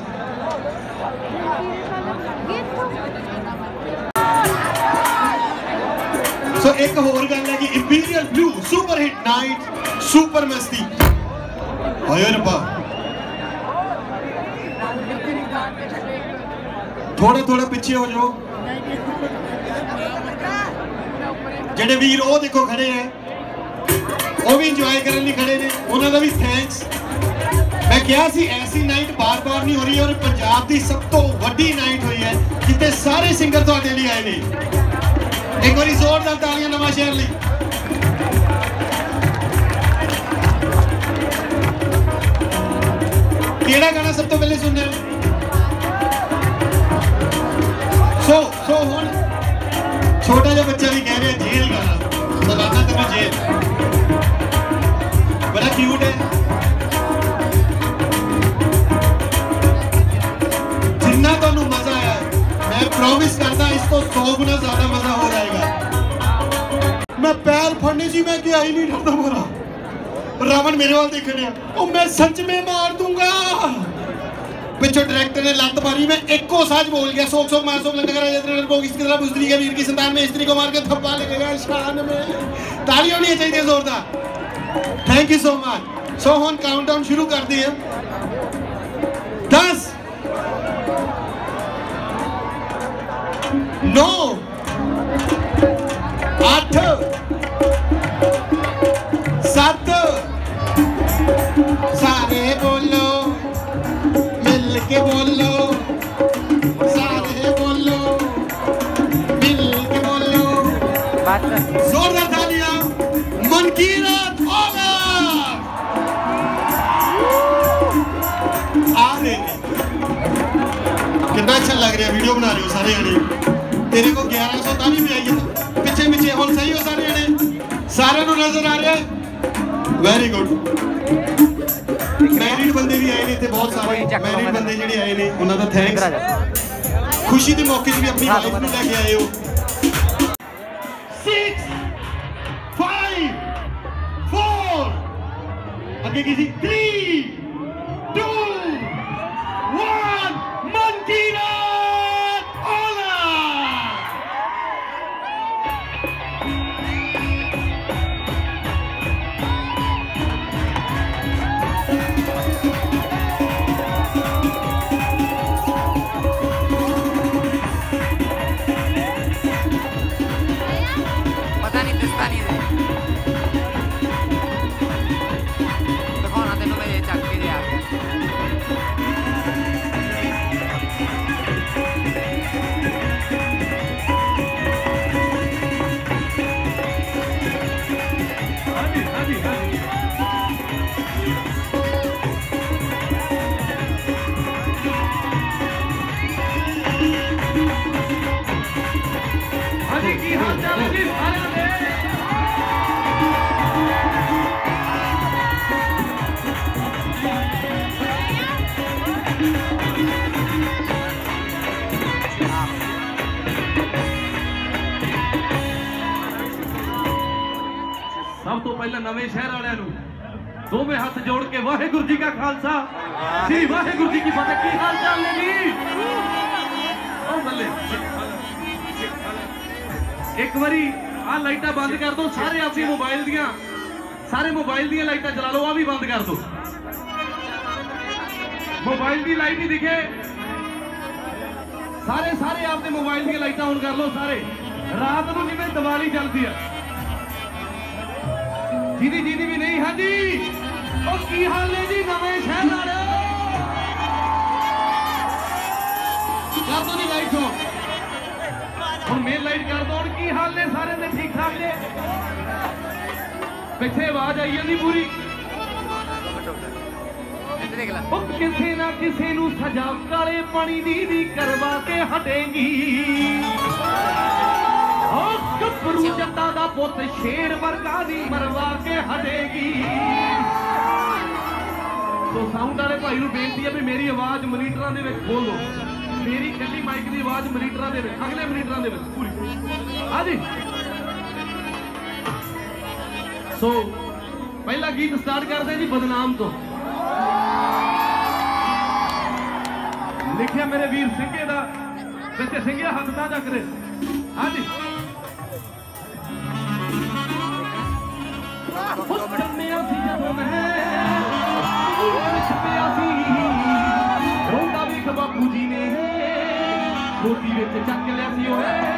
ਸੋ ਇੱਕ ਹੋਰ ਗੱਲ ਹੈ ਕਿ imperial blue super hit night super ਮਸਤੀ ਹੋਏ ਰੱਬਾ। ਥੋੜੇ ਥੋੜੇ ਪਿੱਛੇ ਹੋ ਜਾਓ। ਜਿਹੜੇ ਵੀਰ ਉਹ ਦੇਖੋ ਖੜੇ ਹੈ। ਉਹ ਵੀ ਇੰਜੋਏ ਕਰਨ ਲਈ ਖੜੇ ਨੇ। ਉਹਨਾਂ ਦਾ ਵੀ ਥੈਂਕਸ ਮੈਂ ਕਿਹਾ ਸੀ, ਐਸੀ ਨਾਈਟ ਬਾਰ-ਬਾਰ ਨਹੀਂ ਹੋ ਰਹੀ ਔਰ ਪੰਜਾਬ ਦੀ ਸਭ ਤੋਂ ਵੱਡੀ ਨਾਈਟ ਹੋਈ ਹੈ, ਜਿੱਥੇ ਸਾਰੇ ਸਿੰਗਰ ਤੁਹਾਡੇ ਲਈ ਆਏ ਨੇ। ਇੱਕ ਵਾਰੀ ਜ਼ੋਰਦਾਰ ਤਾਲੀਆਂ ਨਵਾਂ ਸ਼ਹਿਰ ਲਈ। ਕਿਹੜਾ ਗਾਣਾ ਸਭ ਤੋਂ ਪਹਿਲੇ ਸੁਣਨਾ ਸੋ ਸੋ ਹੁਣ ਛੋਟਾ ਜਿਹਾ ਬੱਚਾ ਵੀ ਕਹਿ ਰਿਹਾ ਜੇਲ ਗਾਣਾ। ਸਲਾਨਾ ਤੈਨੂੰ ਜੇਲ ਬੜਾ ਕਿਊਟ ਹੈ। ਜਿੰਨਾ ਤੁਹਾਨੂੰ ਮਜ਼ਾ प्रॉमिस करता इसको सौ गुना ज़्यादा मज़ा हो जाएगा। मैं पैर फड़ने जी, मैं क्या ही नहीं डरता मरा। रावण मेरे वाल देख रहे हैं। मैं सच में मार दूँगा। पिछो डायरेक्टर ने लत मारी, मैं एक साज बोल गया। सोख सोख मार सोख लंडा करा जत्र डरपोक इसकी तरफ़ बुजरी गई वीर की संतान में स्त्री को मार के थप्पा लगेगा शान में। ताली होनी चाहिए जोरदार। Thank you so much so हम काउंटडाउन शुरू कर दिए। दस नौ आठ सत सारे बोलो मिल के बोलो सारे बोलो मिल के बोलो जोरदार तालियाँ मन की रात होगा। आ रहे हैं। कितना अच्छा लग रहा है वीडियो बना रहे हो सारे जने। ਮੇਰੇ ਕੋਲ 1100 ਤਾਂ ਨਹੀਂ ਆਈ ਪਿੱਛੇ ਪਿੱਛੇ ਹੁਣ ਸਹੀ ਹੋ ਸਾਰੇ ਜਣੇ? ਸਾਰਿਆਂ ਨੂੰ ਨਜ਼ਰ ਆ ਰਿਹਾ? ਵੈਰੀ ਗੁੱਡ ਮੈਰਿਡ ਬੰਦੇ ਵੀ ਆਏ ਨੇ ਇੱਥੇ ਬਹੁਤ ਸਾਰੇ। ਮੈਰਿਡ ਬੰਦੇ ਜਿਹੜੇ ਆਏ ਨੇ ਉਹਨਾਂ ਦਾ ਥੈਂਕਸ ਖੁਸ਼ੀ ਦੇ ਮੌਕੇ 'ਚ ਵੀ ਆਪਣੀ ਵਾਈਫ ਨੂੰ ਲੈ ਕੇ ਆਏ ਹੋ। ਪਹਿਲਾਂ ਨਵੇਂ ਸ਼ਹਿਰ ਵਾਲਿਆਂ ਨੂੰ। ਦੋਵੇਂ ਹੱਥ ਜੋੜ ਕੇ ਵਾਹਿਗੁਰੂ ਜੀ ਕਾ ਖਾਲਸਾ। ਸ੍ਰੀ ਵਾਹਿਗੁਰੂ ਜੀ ਕੀ ਫਤਿਹ। ਕੀ ਹਾਲ ਚਾਲ ਨੇ ਜੀ? ਉਹ ਬੱਲੇ। ਇੱਕ ਵਾਰੀ ਆਹ ਲਾਈਟਾਂ ਬੰਦ ਕਰ ਦਿਓ ਸਾਰੇ ਆਪਣੀ ਮੋਬਾਈਲ ਦੀਆਂ। ਸਾਰੇ ਮੋਬਾਈਲ ਦੀਆਂ ਲਾਈਟਾਂ ਚਲਾ ਲਓ ਆ ਵੀ ਬੰਦ ਕਰ ਦਿਓ ਮੋਬਾਈਲ ਦੀ ਲਾਈਟ ਹੀ ਦਿਖੇ। ਸਾਰੇ ਸਾਰੇ ਆਪਦੇ ਮੋਬਾਈਲ ਦੀਆਂ ਲਾਈਟਾਂ ਔਨ ਕਰ ਲਓ ਸਾਰੇ। ਰਾਤ ਨੂੰ ਜਿਵੇਂ ਦੀਵਾਲੀ ਚੱਲਦੀ ਆ। ਜਿਹਦੀ ਜਿਹਦੀ ਵੀ ਨਹੀਂ, ਹਾਂਜੀ। ਉਹ ਕੀ ਹਾਲ ਨੇ ਜੀ, ਨਵੇਂ ਸ਼ਹਿਰ ਵਾਲਿਓ? ਕਰ ਦੋ ਨੀ ਲਾਈਟ ਹੋ ਹੁਣ ਮੇਨ ਲਾਈਟ ਕਰ ਦੋ, ਹੁਣ ਕੀ ਹਾਲ ਨੇ ਸਾਰੇ ਦੇ ਠੀਕ ਠਾਕ ਨੇ ਪਿੱਛੇ ਆਵਾਜ਼ ਆਈ ਜਾਂਦੀ ਪੂਰੀ। ਉਹ ਕਿਸੇ ਨਾ ਕਿਸੇ ਨੂੰ ਸਜਾ ਕਾਲੇ ਪਾਣੀ ਦੀ ਵੀ ਕਰਵਾ ਕੇ ਹਟੇਗੀ। ਗੱਭਰੂ ਜੱਟਾਂ ਦਾ ਪੁੱਤ ਸ਼ੇਰ ਵਰਗਾ ਦੀ ਮਰਵਾ ਕੇ ਹਟੇਗੀ। ਸੋ ਸਾਊਂਡ ਵਾਲੇ ਭਾਈ ਨੂੰ ਬੇਨਤੀ ਹੈ ਵੀ ਮੇਰੀ ਆਵਾਜ਼ ਮਨੀਟਰਾਂ ਦੇ ਵਿੱਚ ਖੋਲ। ਮੇਰੀ ਕੱਲੀ ਮਾਈਕ ਦੀ ਆਵਾਜ਼ ਮਨੀਟਰਾਂ ਦੇ ਵਿੱਚ, ਅਗਲੇ ਮਨੀਟਰਾਂ ਦੇ ਵਿੱਚ, ਪੂਰੀ। ਹਾਂਜੀ। ਸੋ ਪਹਿਲਾ ਗੀਤ ਸਟਾਰਟ ਕਰਦੇ ਜੀ ਬਦਨਾਮ ਤੋਂ। ਲਿਖਿਆ ਮੇਰੇ ਵੀਰ ਸਿੰਘੇ ਦਾ, ਵਿੱਚ ਸਿੰਘਿਆ ਹੱਥ ਦਾ। ਜਕਰੇ ਹਾਂਜੀ। ਉਸ ਸੀ ਜਦੋਂ ਸੀ। ਰੋਂਦਾ ਵੀ ਬਾਪੂ ਜੀ ਨੇ। ਗੋਦੀ ਵਿੱਚ ਚੱਕ ਲਿਆ ਸੀ ਓਏ।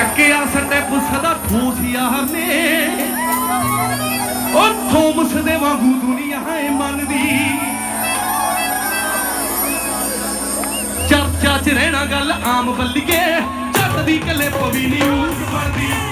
ਚੱਕਿਆ ਸੱਟੇ ਪੁੱਛ ਦਾ ਠੂਸ ਯਾਰ ਨੇ। ਉਹ ਥੋਮਸ ਦੇ ਵਾਂਗੂ ਦੁਨੀਆ ਹੈ ਮੰਨਦੀ। ਚਰਚਾ 'ਚ ਰਹਿਣਾ ਗੱਲ ਆਮ ਬੱਲੀਏ ਜੱਟ ਦੀ ਕੱਲੇ ਪਵੀ ਨਹੀਂ ਉਸ ਬਣਦੀ।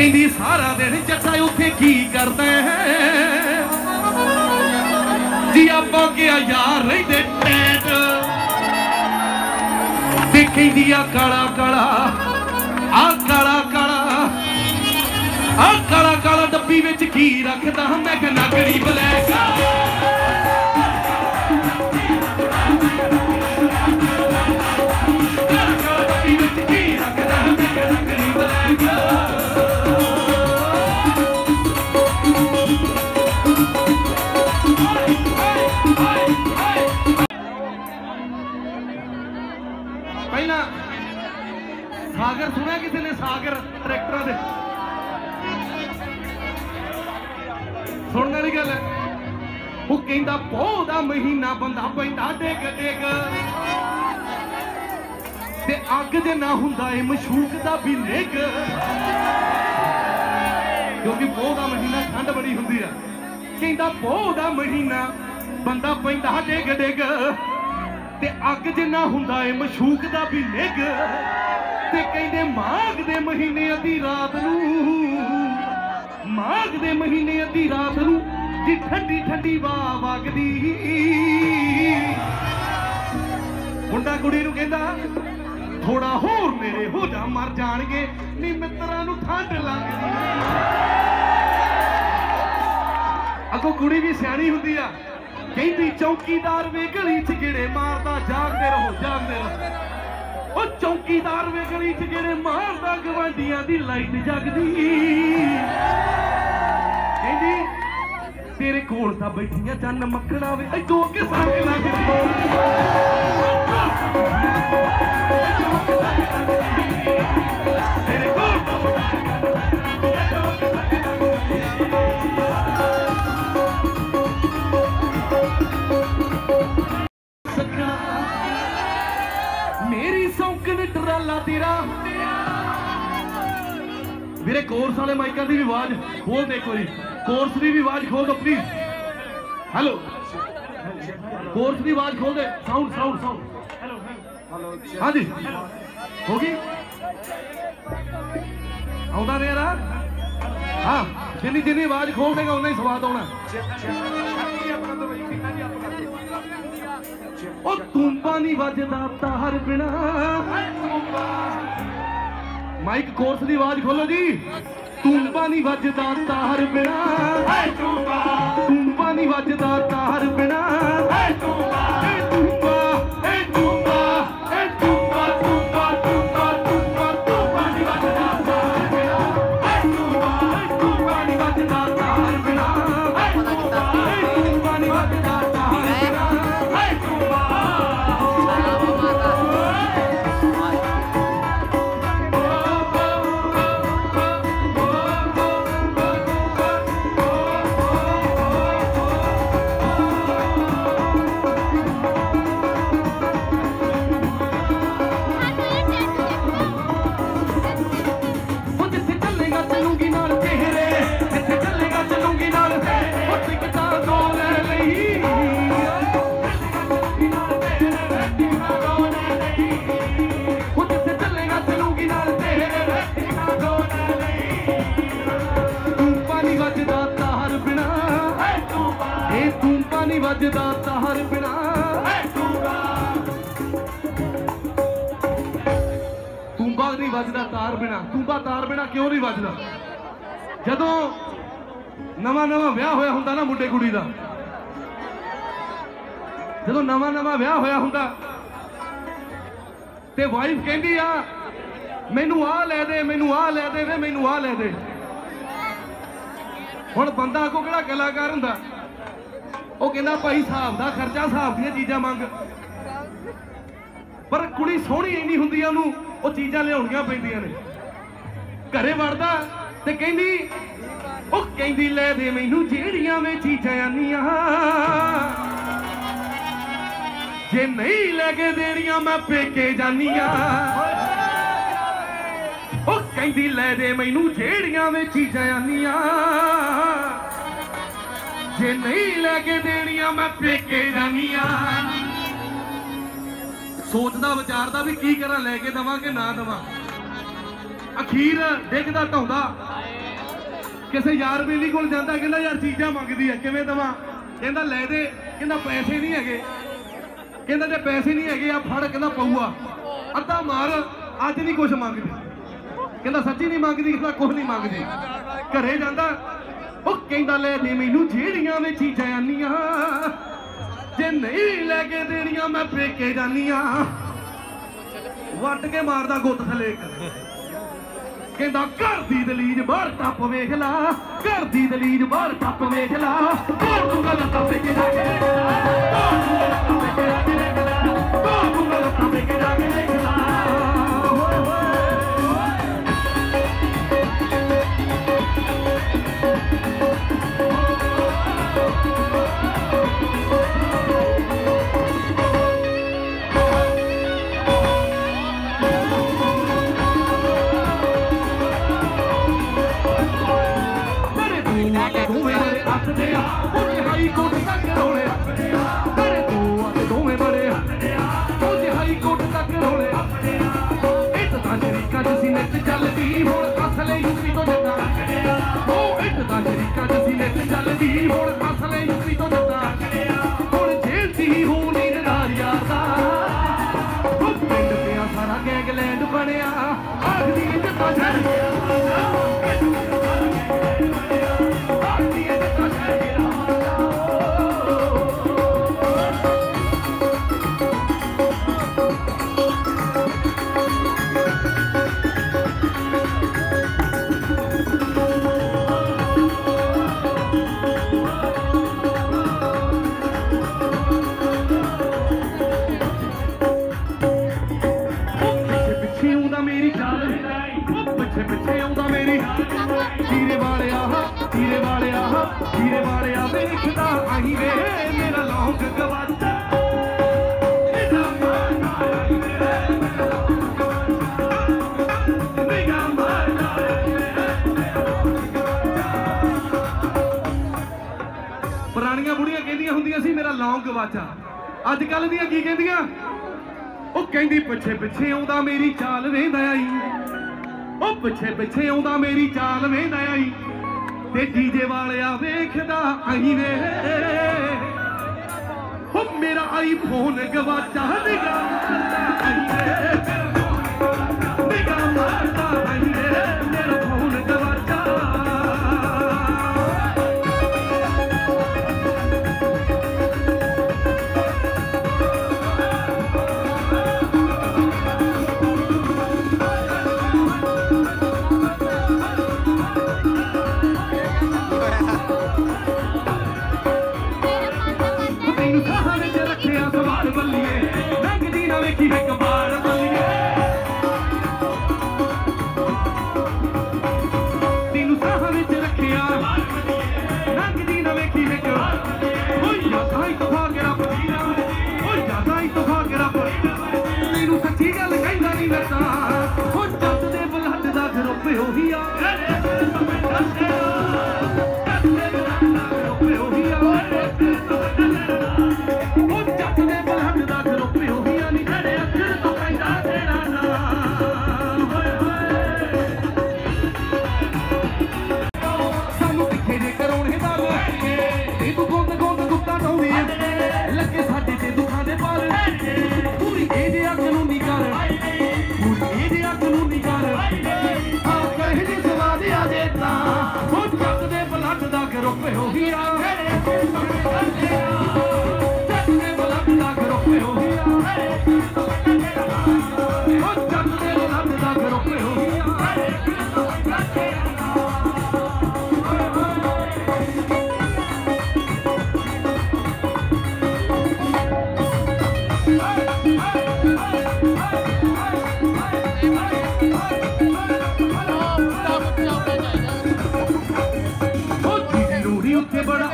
ਕਹਿੰਦੀ ਸਾਰਾ ਦਿਨ ਜੱਟਾ ਉੱਥੇ ਕੀ ਕਰਦਾ ਹੈ? ਜੀ ਆਪਾਂ ਗਿਆ ਯਾਰ ਰਹਿੰਦੇ ਟੈਟ। ਤੇ ਕਹਿੰਦੀ ਆ ਕਾਲਾ ਕਾਲਾ, ਆ ਕਾਲਾ ਕਾਲਾ, ਆ ਕਾਲਾ ਕਾਲਾ ਡੱਬੀ ਵਿੱਚ ਕੀ ਰੱਖਦਾ? ਮੈਂ ਕਿ ਨਗਰੀ ਬਲੈਕ ਸਾਗਰ, ਸੁਣਿਆ ਕਿਸੇ ਨੇ ਸਾਗਰ ਟਰੈਕਟਰਾਂ ਦੇ ਸੁਣਨ ਵਾਲੀ ਗੱਲ ਹੈ। ਉਹ ਕਹਿੰਦਾ ਪੋਹ ਦਾ ਮਹੀਨਾ ਬੰਦਾ ਪੈਂਦਾ ਡੇਗ ਡੇਗ। ਤੇ ਅੱਗ ਦੇ ਨਾ ਹੁੰਦਾ ਏ ਮਸ਼ੂਕ ਦਾ ਵੀ ਨਿਗ ਕਿਉਂਕਿ ਪੋਹ ਦਾ ਮਹੀਨਾ ਠੰਡ ਬੜੀ ਹੁੰਦੀ ਆ। ਕਹਿੰਦਾ ਪੋਹ ਦਾ ਮਹੀਨਾ ਬੰਦਾ ਪੈਂਦਾ ਡੇਗ ਡੇਗ। ਤੇ ਅੱਗ ਜਿੰਨਾ ਹੁੰਦਾ ਏ ਮਸ਼ੂਕ ਦਾ ਵੀ ਨਿਗ ਤੇ ਕਹਿੰਦੇ, ਮਾਘ ਦੇ ਮਹੀਨੇ ਅੱਧੀ ਰਾਤ ਨੂੰ। ਮਾਘ ਦੇ ਮਹੀਨੇ ਅੱਧੀ ਰਾਤ ਨੂੰ ਜੀ ਠੰਡੀ ਠੰਡੀ ਵਾ ਵਗਦੀ। ਮੁੰਡਾ ਕੁੜੀ ਨੂੰ ਕਹਿੰਦਾ ਥੋੜਾ ਹੋਰ ਮੇਰੇ ਹੋ ਜਾ, ਮਰ ਜਾਣਗੇ। ਨੀ, ਮਿੱਤਰਾਂ ਨੂੰ ਠੰਡ ਲੱਗਦੀ। ਅਗੋ ਕੁੜੀ ਵੀ ਸਿਆਣੀ ਹੁੰਦੀ ਆ। ਕਹਿੰਦੀ, ਚੌਕੀਦਾਰ ਵੇ ਗਲੀ 'ਚ ਗੇੜੇ ਮਾਰਦਾ, ਜਾਗਦੇ ਰਹੋ ਜਾਗਦੇ ਰਹੋ। ਉਹ ਚੌਕੀਦਾਰ ਵੇ ਗਲੀ 'ਚ ਗੇੜੇ ਮਾਰਦਾ ਗਵਾਂਡੀਆਂ ਦੀ ਲਾਈਟ ਜਗਦੀ। ਕਹਿੰਦੀ ਤੇਰੇ ਕੋਲ ਤਾਂ ਬੈਠੀਆਂ ਚੰਨ ਮੱਖਣਾ ਵੇ। ਐਦੋਂ ਅੱਗੇ ਸੰਗ ਲੱਗਦੀ ਖੋਲ ਦੇ ਕੋਈ ਕੋਰਸ ਦੀ ਵੀ ਆਵਾਜ਼ ਖੋਲ ਦੋ ਪਲੀਜ਼ ਹੈਲੋ ਕੋਰਸ ਦੀ ਆਵਾਜ਼ ਖੋਲ ਦੇ। ਸਾਊਂਡ ਸਾਊਂਡ ਸਾਊਂਡ ਹੈਲੋ ਹਾਂਜੀ। ਹੋ ਗਈ? ਆਉਂਦਾ ਰਿਹਾ ਨਾ ਹਾਂ, ਜਿੰਨੀ ਜਿੰਨੀ ਆਵਾਜ਼ ਖੋਲ ਦੇਗਾ, ਉਨਾ ਹੀ ਸਵਾਦ ਆਉਣਾ। ਉਹ ਤੂੰਬਾ ਨਹੀਂ ਵੱਜਦਾ ਤਾਰ ਬਿਨਾ। ਮਾਈਕ ਕੋਰਸ ਦੀ ਆਵਾਜ਼ ਖੋਲੋ ਜੀ। ਤੂੰਬਾ ਨਹੀਂ ਵੱਜਦਾ ਤਾਰ ਬਿਨਾ। ਤੂੰਬਾ। ਨਹੀਂ ਵੱਜਦਾ ਤਾਰ ਬਿਨਾ। ਤੂੰਬਾ ਏ ਤੂੰਬਾ। ਵੱਜਦਾ ਤਾਰ ਬਿਨਾ। ਤੂੰਬਾ ਤਾਰ ਬਿਨਾ ਕਿਉਂ ਨਹੀਂ ਵੱਜਦਾ? ਜਦੋਂ ਨਵਾਂ ਨਵਾਂ ਵਿਆਹ ਹੋਇਆ ਹੁੰਦਾ ਨਾ ਮੁੰਡੇ ਕੁੜੀ ਦਾ। ਜਦੋਂ ਨਵਾਂ ਨਵਾਂ ਵਿਆਹ ਹੋਇਆ ਹੁੰਦਾ, ਤੇ ਵਾਈਫ ਕਹਿੰਦੀ ਆ, ਮੈਨੂੰ ਆ ਲੈ ਦੇ, ਮੈਨੂੰ ਆ ਲੈ ਦੇ ਵੇ, ਮੈਨੂੰ ਆ ਲੈ ਦੇ। ਹੁਣ ਬੰਦਾ ਕੋ ਕਿਹੜਾ ਕਲਾਕਾਰ ਹੁੰਦਾ? ਉਹ ਕਹਿੰਦਾ, ਭਾਈ, ਹਿਸਾਬ ਦਾ ਖਰਚਾ, ਹਿਸਾਬ ਦੀਆਂ ਚੀਜ਼ਾਂ ਮੰਗ। ਪਰ ਕੁੜੀ ਸੋਹਣੀ ਇੰਨੀ ਹੁੰਦੀ ਆ ਉਹਨੂੰ ਉਹ ਚੀਜ਼ਾਂ ਲਿਆਉਣੀਆਂ ਪੈਂਦੀਆਂ ਨੇ। ਘਰੇ ਵੜਦਾ ਤੇ ਕਹਿੰਦੀ, ਉਹ ਕਹਿੰਦੀ, ਲੈ ਦੇ ਮੈਨੂੰ ਜਿਹੜੀਆਂ ਵੇ ਚੀਜ਼ਾਂ ਆਨੀਆਂ। ਜੇ ਨਹੀਂ ਲੈ ਕੇ ਦੇਣੀਆਂ, ਮੈਂ ਪੇਕੇ ਜਾਨੀਆਂ। ਉਹ ਕਹਿੰਦੀ, ਲੈ ਦੇ ਮੈਨੂੰ ਜਿਹੜੀਆਂ ਵੇ ਚੀਜ਼ਾਂ ਆਨੀਆਂ। ਜੇ ਨਹੀਂ ਲੈ ਕੇ ਦੇਣੀਆਂ, ਮੈਂ ਪੇਕੇ ਜਾਨੀਆਂ। ਸੋਚਦਾ, ਵਿਚਾਰਦਾ ਵੀ ਕੀ ਕਰਾਂ, ਲੈ ਕੇ ਦਵਾਂ ਕਿ ਨਾ ਦਵਾਂ? ਅਖੀਰ ਡਿੱਗਦਾ ਢਾਉਂਦਾ ਕਿਸੇ ਯਾਰ ਬੇਲੀ ਕੋਲ ਜਾਂਦਾ, ਕਹਿੰਦਾ, ਯਾਰ, ਚੀਜ਼ਾਂ ਮੰਗਦੀ ਆ, ਕਿਵੇਂ ਦਵਾਂ? ਕਹਿੰਦਾ, ਲੈ ਦੇ। ਕਹਿੰਦਾ, ਪੈਸੇ ਨਹੀਂ ਹੈਗੇ। ਕਹਿੰਦਾ, ਜੇ ਪੈਸੇ ਨਹੀਂ ਹੈਗੇ, ਆ ਫੜ, ਕਹਿੰਦਾ, ਪਊਆ। ਅੱਧਾ ਮਾਰ, ਅੱਜ ਨਹੀਂ ਕੁਝ ਮੰਗਦੀ। ਕਹਿੰਦਾ, ਸੱਚੀ ਨਹੀਂ ਮੰਗਦੀ? ਕਹਿੰਦਾ ਕੁਝ ਨਹੀਂ ਮੰਗਦੀ। ਘਰੇ ਜਾਂਦਾ, ਉਹ ਕਹਿੰਦਾ, ਲੈ ਦੇ, ਮੈਨੂੰ ਜਿਹੜੀਆਂ ਵਿੱਚ ਚੀਜ਼ਾਂ ਆਨੀਆਂ ਜੇ ਨਹੀਂ ਲੈ ਕੇ ਦੇਣੀਆਂ, ਮੈਂ ਪੇਕੇ ਜਾਨੀਆਂ ਵੱਟ ਕੇ ਮਾਰਦਾ ਗੁੱਤ ਥਲੇ ਕਹਿੰਦਾ, ਘਰ ਦੀ ਦਲੀਜ ਬਾਹਰ ਟੱਪ ਵੇਖ ਲਾ, ਘਰ ਦੀ ਦਲੀਜ ਬਾਹਰ ਟੱਪ ਵੇਖ ਲਾ। ਹੋਰ ਤੂੰ ਗੱਲ ਟੱਪ ਕੇ ਜਾ ਕੇ ਦੇਖ ਲਾ। ਹੋਰ ਤੂੰ ਗੱਲ ਟੱਪ ਕੇ ਜਾ ਕੇ ਦੇਖ ਲਾ। ਹੋਰ ਤੂੰ ਗੱਲ ਟੱਪ ਕੇ ਜਾ ਕੇ ਦੇਖ ਦੀ ਹੁਣ ਅਸਲੇ ਯੂਪੀ ਤੋਂ ਦਿੱਤਾ ਹੁਣ ਜੇਲ੍ਹ ਦੀ ਹੋ ਨੀਂਦਦਾਰ ਯਾਰ ਦਾ ਉਹ ਪਿੰਡ ਪਿਆ ਸਾਰਾ ਗੈਂਗਲੈਂਡ ਬਣਿਆ। ਆਖਦੀ ਜੱਟਾ ਛੱਡ ਗਿਆ। ਵਾਲਿਆ ਤੀਰੇ ਵੇਖਦਾ ਆਈ ਵੇ, ਮੇਰਾ ਲੌਂਗ ਗਵਾਚਾ। ਪੁਰਾਣੀਆਂ ਬੁੜੀਆਂ ਕਹਿੰਦੀਆਂ ਹੁੰਦੀਆਂ ਸੀ, ਮੇਰਾ ਲੌਂਗ ਗਵਾਚਾ। ਅੱਜ ਕੱਲ ਦੀਆਂ ਕੀ ਕਹਿੰਦੀਆਂ? ਉਹ ਕਹਿੰਦੀ, ਪਿੱਛੇ ਪਿੱਛੇ ਆਉਂਦਾ ਮੇਰੀ ਚਾਲ ਵੇਂਦਾ ਆਈ। ਉਹ ਪਿੱਛੇ ਪਿੱਛੇ ਆਉਂਦਾ ਮੇਰੀ ਚਾਲ ਵੇਂਦਾ ਆਈ। ਤੇ ਡੀਜੇ ਵਾਲਿਆ ਵੇਖਦਾ ਆਈ ਵੇ। ਉਹ ਮੇਰਾ ਆਈਫੋਨ ਗਵਾਚਾ ਨਿਗਾ ਨਿਗਾ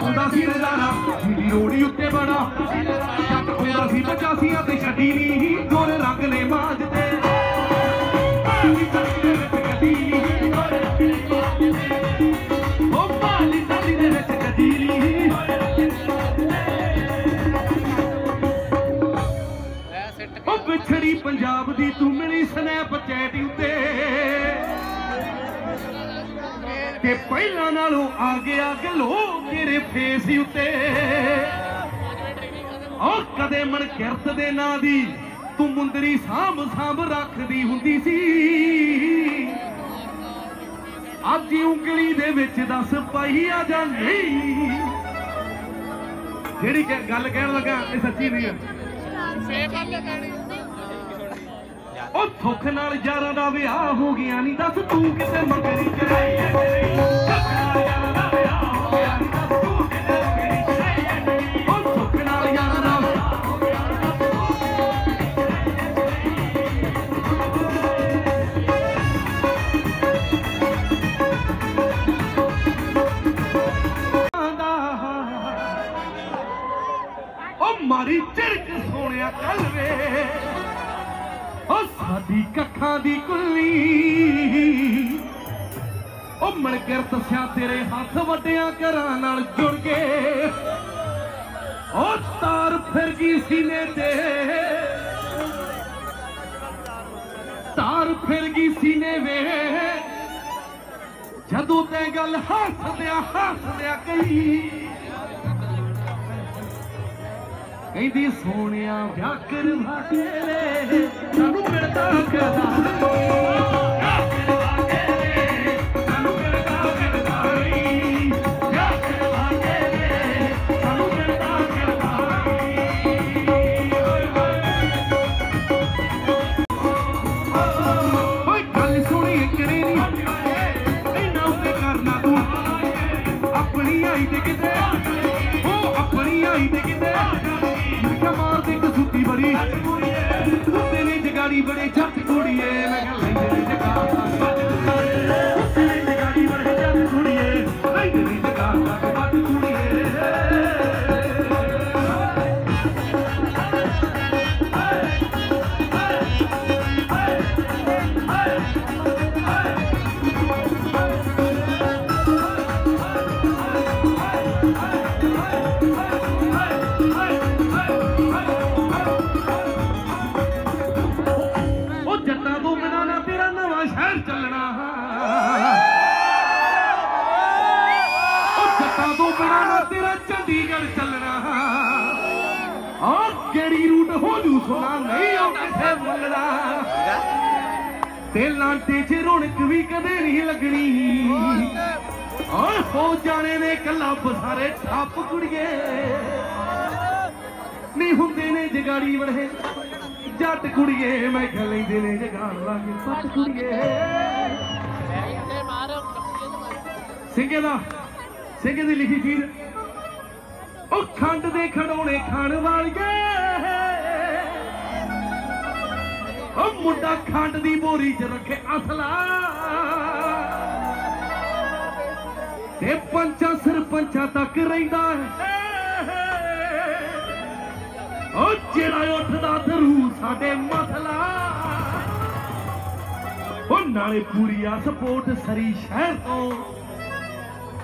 ਆਉਂਦਾ ਸੀ ਨਜ਼ਾਰਾ ਜੀਡੀ ਰੋੜੀ ਉੱਤੇ ਬੜਾ ਜੱਟ ਹੁੰਦਾ ਸੀ ਪਚਾਸੀਆਂ ਤੇ ਛੱਡੀ ਨਹੀਂ ਗੋਰੇ ਰੰਗ ਨੇ ਮਾਝ ਤੇ ਪਾਲੀ ਤਲੀ ਦੇ ਵਿੱਚ ਗੱਡੀ ਨੀ, ਗੋਰੇ ਰੰਗ ਨੇ ਮਾਝ ਤੇ। ਉਹ ਪਾਲੀ ਤਲੀ ਦੇ ਵਿੱਚ ਗੱਡੀ ਨੀ, ਗੋਰੇ ਰੰਗ ਨੇ ਮਾਝ ਤੇ। ਉਹ ਵਿਛੜੀ ਪੰਜਾਬ ਦੀ ਤੂੰ ਮਿਲੀ ਸਨੈਪਚੈਟ ਤੇ ਪਹਿਲਾਂ ਨਾਲੋਂ ਆ ਗਿਆ ਗਲੋ ਤੇਰੇ ਫੇਸ ਉੱਤੇ। ਉਹ ਕਦੇ ਮਨ ਦੇ ਨਾਂ ਦੀ ਤੂੰ ਮੁੰਦਰੀ ਸਾਂਭ ਸਾਂਭ ਰੱਖਦੀ ਹੁੰਦੀ ਸੀ। ਅੱਜ ਉਂਗਲੀ ਦੇ ਵਿੱਚ ਦੱਸ ਪਾਈ ਆ ਜਾਂ ਨਹੀਂ? ਜਿਹੜੀ ਗੱਲ ਕਹਿਣ ਲੱਗਾ ਇਹ ਸੱਚੀ ਨਹੀਂ ਹੈ। ਉਹ ਸੁੱਖ ਨਾਲ ਯਾਰਾਂ ਦਾ ਵਿਆਹ ਹੋ ਗਿਆ ਨਹੀਂ ਦੱਸ ਤੂੰ ਕਿਤੇ ਮੰਗਣੀ ਚੜਾਈ ਐ ਤੇਰੀ? ਸੁੱਖ ਨਾਲ ਯਾਰਾਂ ਦਾ ਵਿਆਹ ਹੋ ਗਿਆ ਨਹੀਂ ਦੱਸ ਤੂੰ ਕਿਤੇ ਮੰਗਣੀ ਚੜਾਈ ਐ ਤੇਰੀ? ਉਹ ਸੁੱਖ ਨਾਲ ਯਾਰਾਂ ਦਾ ਵਿਆਹ ਹੋ ਗਿਆ ਨੀ, ਦੱਸ ਤੂੰ ਕਿਤੇ ਮੰਗਣੀ ਚੜਾਈ ਉਹ ਮਾਰੀ ਝੜਕ ਸੋਹਣਿਆ ਕੱਲ ਵੇ। ਉਹ ਕੱਖਾਂ ਦੀ ਕੁੱਲੀ। ਉਹ ਮਣ ਕੇ ਤੇਰੇ ਹੱਥ ਵੱਡਿਆਂ ਘਰਾਂ ਨਾਲ ਜੁੜ ਗਏ ਉਹ ਤਾਰ ਫਿਰ ਗਈ ਸੀਨੇ ਤੇ। ਤਾਰ ਫਿਰ ਗਈ ਸੀਨੇ ਵੇ। ਜਦੋਂ ਤੇ ਗੱਲ ਹੱਸਦਿਆਂ ਹੱਸਦਿਆਂ ਕਹੀ। ਕਹਿੰਦੀ ਸੋਹਣਿਆ ਵਿਆਹ ਕਰਵਾ ਕੇ ਸਾਨੂੰ ਮਿਲਦਾ ਕਦਾ ਬੜੀ। ਕੁੱਤੇ ਨੇ ਜਗਾੜੀ ਬੜੇ ਛੱਟ ਤੇ ਲਾਂਟੇ 'ਚ ਰੌਣਕ ਵੀ ਕਦੇ ਨਹੀਂ ਲੱਗਣੀ। ਓਏ ਹੋ ਜਾਣੇ ਨੇ ਕੱਲਾ ਸਾਰੇ ਠੱਪ ਕੁੜੀਏ। ਨਹੀਂ ਹੁੰਦੇ ਨੇ ਜਗਾੜੀ ਬੜੇ ਜੱਟ ਕੁੜੀਏ, ਮੈਂ ਖਾ ਲੈਂਦੇ ਨੇ ਜਗਾੜ ਲਾਗੇ ਪੱਟ ਕੁੜੀਏ। ਸਿੰਘੇ ਦਾ, ਸਿੰਘੇ ਦੀ ਲਿਖੀ ਚੀਜ਼ ਉਹ ਖੰਡ ਦੇ ਖੜੋਣੇ ਖਾਣ ਵਾਲੀਏ। ਮੁੰਡਾ ਖੰਡ ਦੀ ਬੋਰੀ 'ਚ ਰੱਖੇ ਅਸਲਾ। ਤੇ ਪੰਚਾਂ ਸਰਪੰਚਾਂ ਤੱਕ ਰਹਿੰਦਾ ਹੈ। ਉਹ ਜਿਹੜਾ ਉੱਠਦਾ ਧਰੂ ਸਾਡੇ ਮਸਲਾ ਉਹ ਨਾਲੇ ਪੂਰੀ ਆ ਸਪੋਰਟ ਸਰੀ ਸ਼ਹਿਰ ਤੋਂ।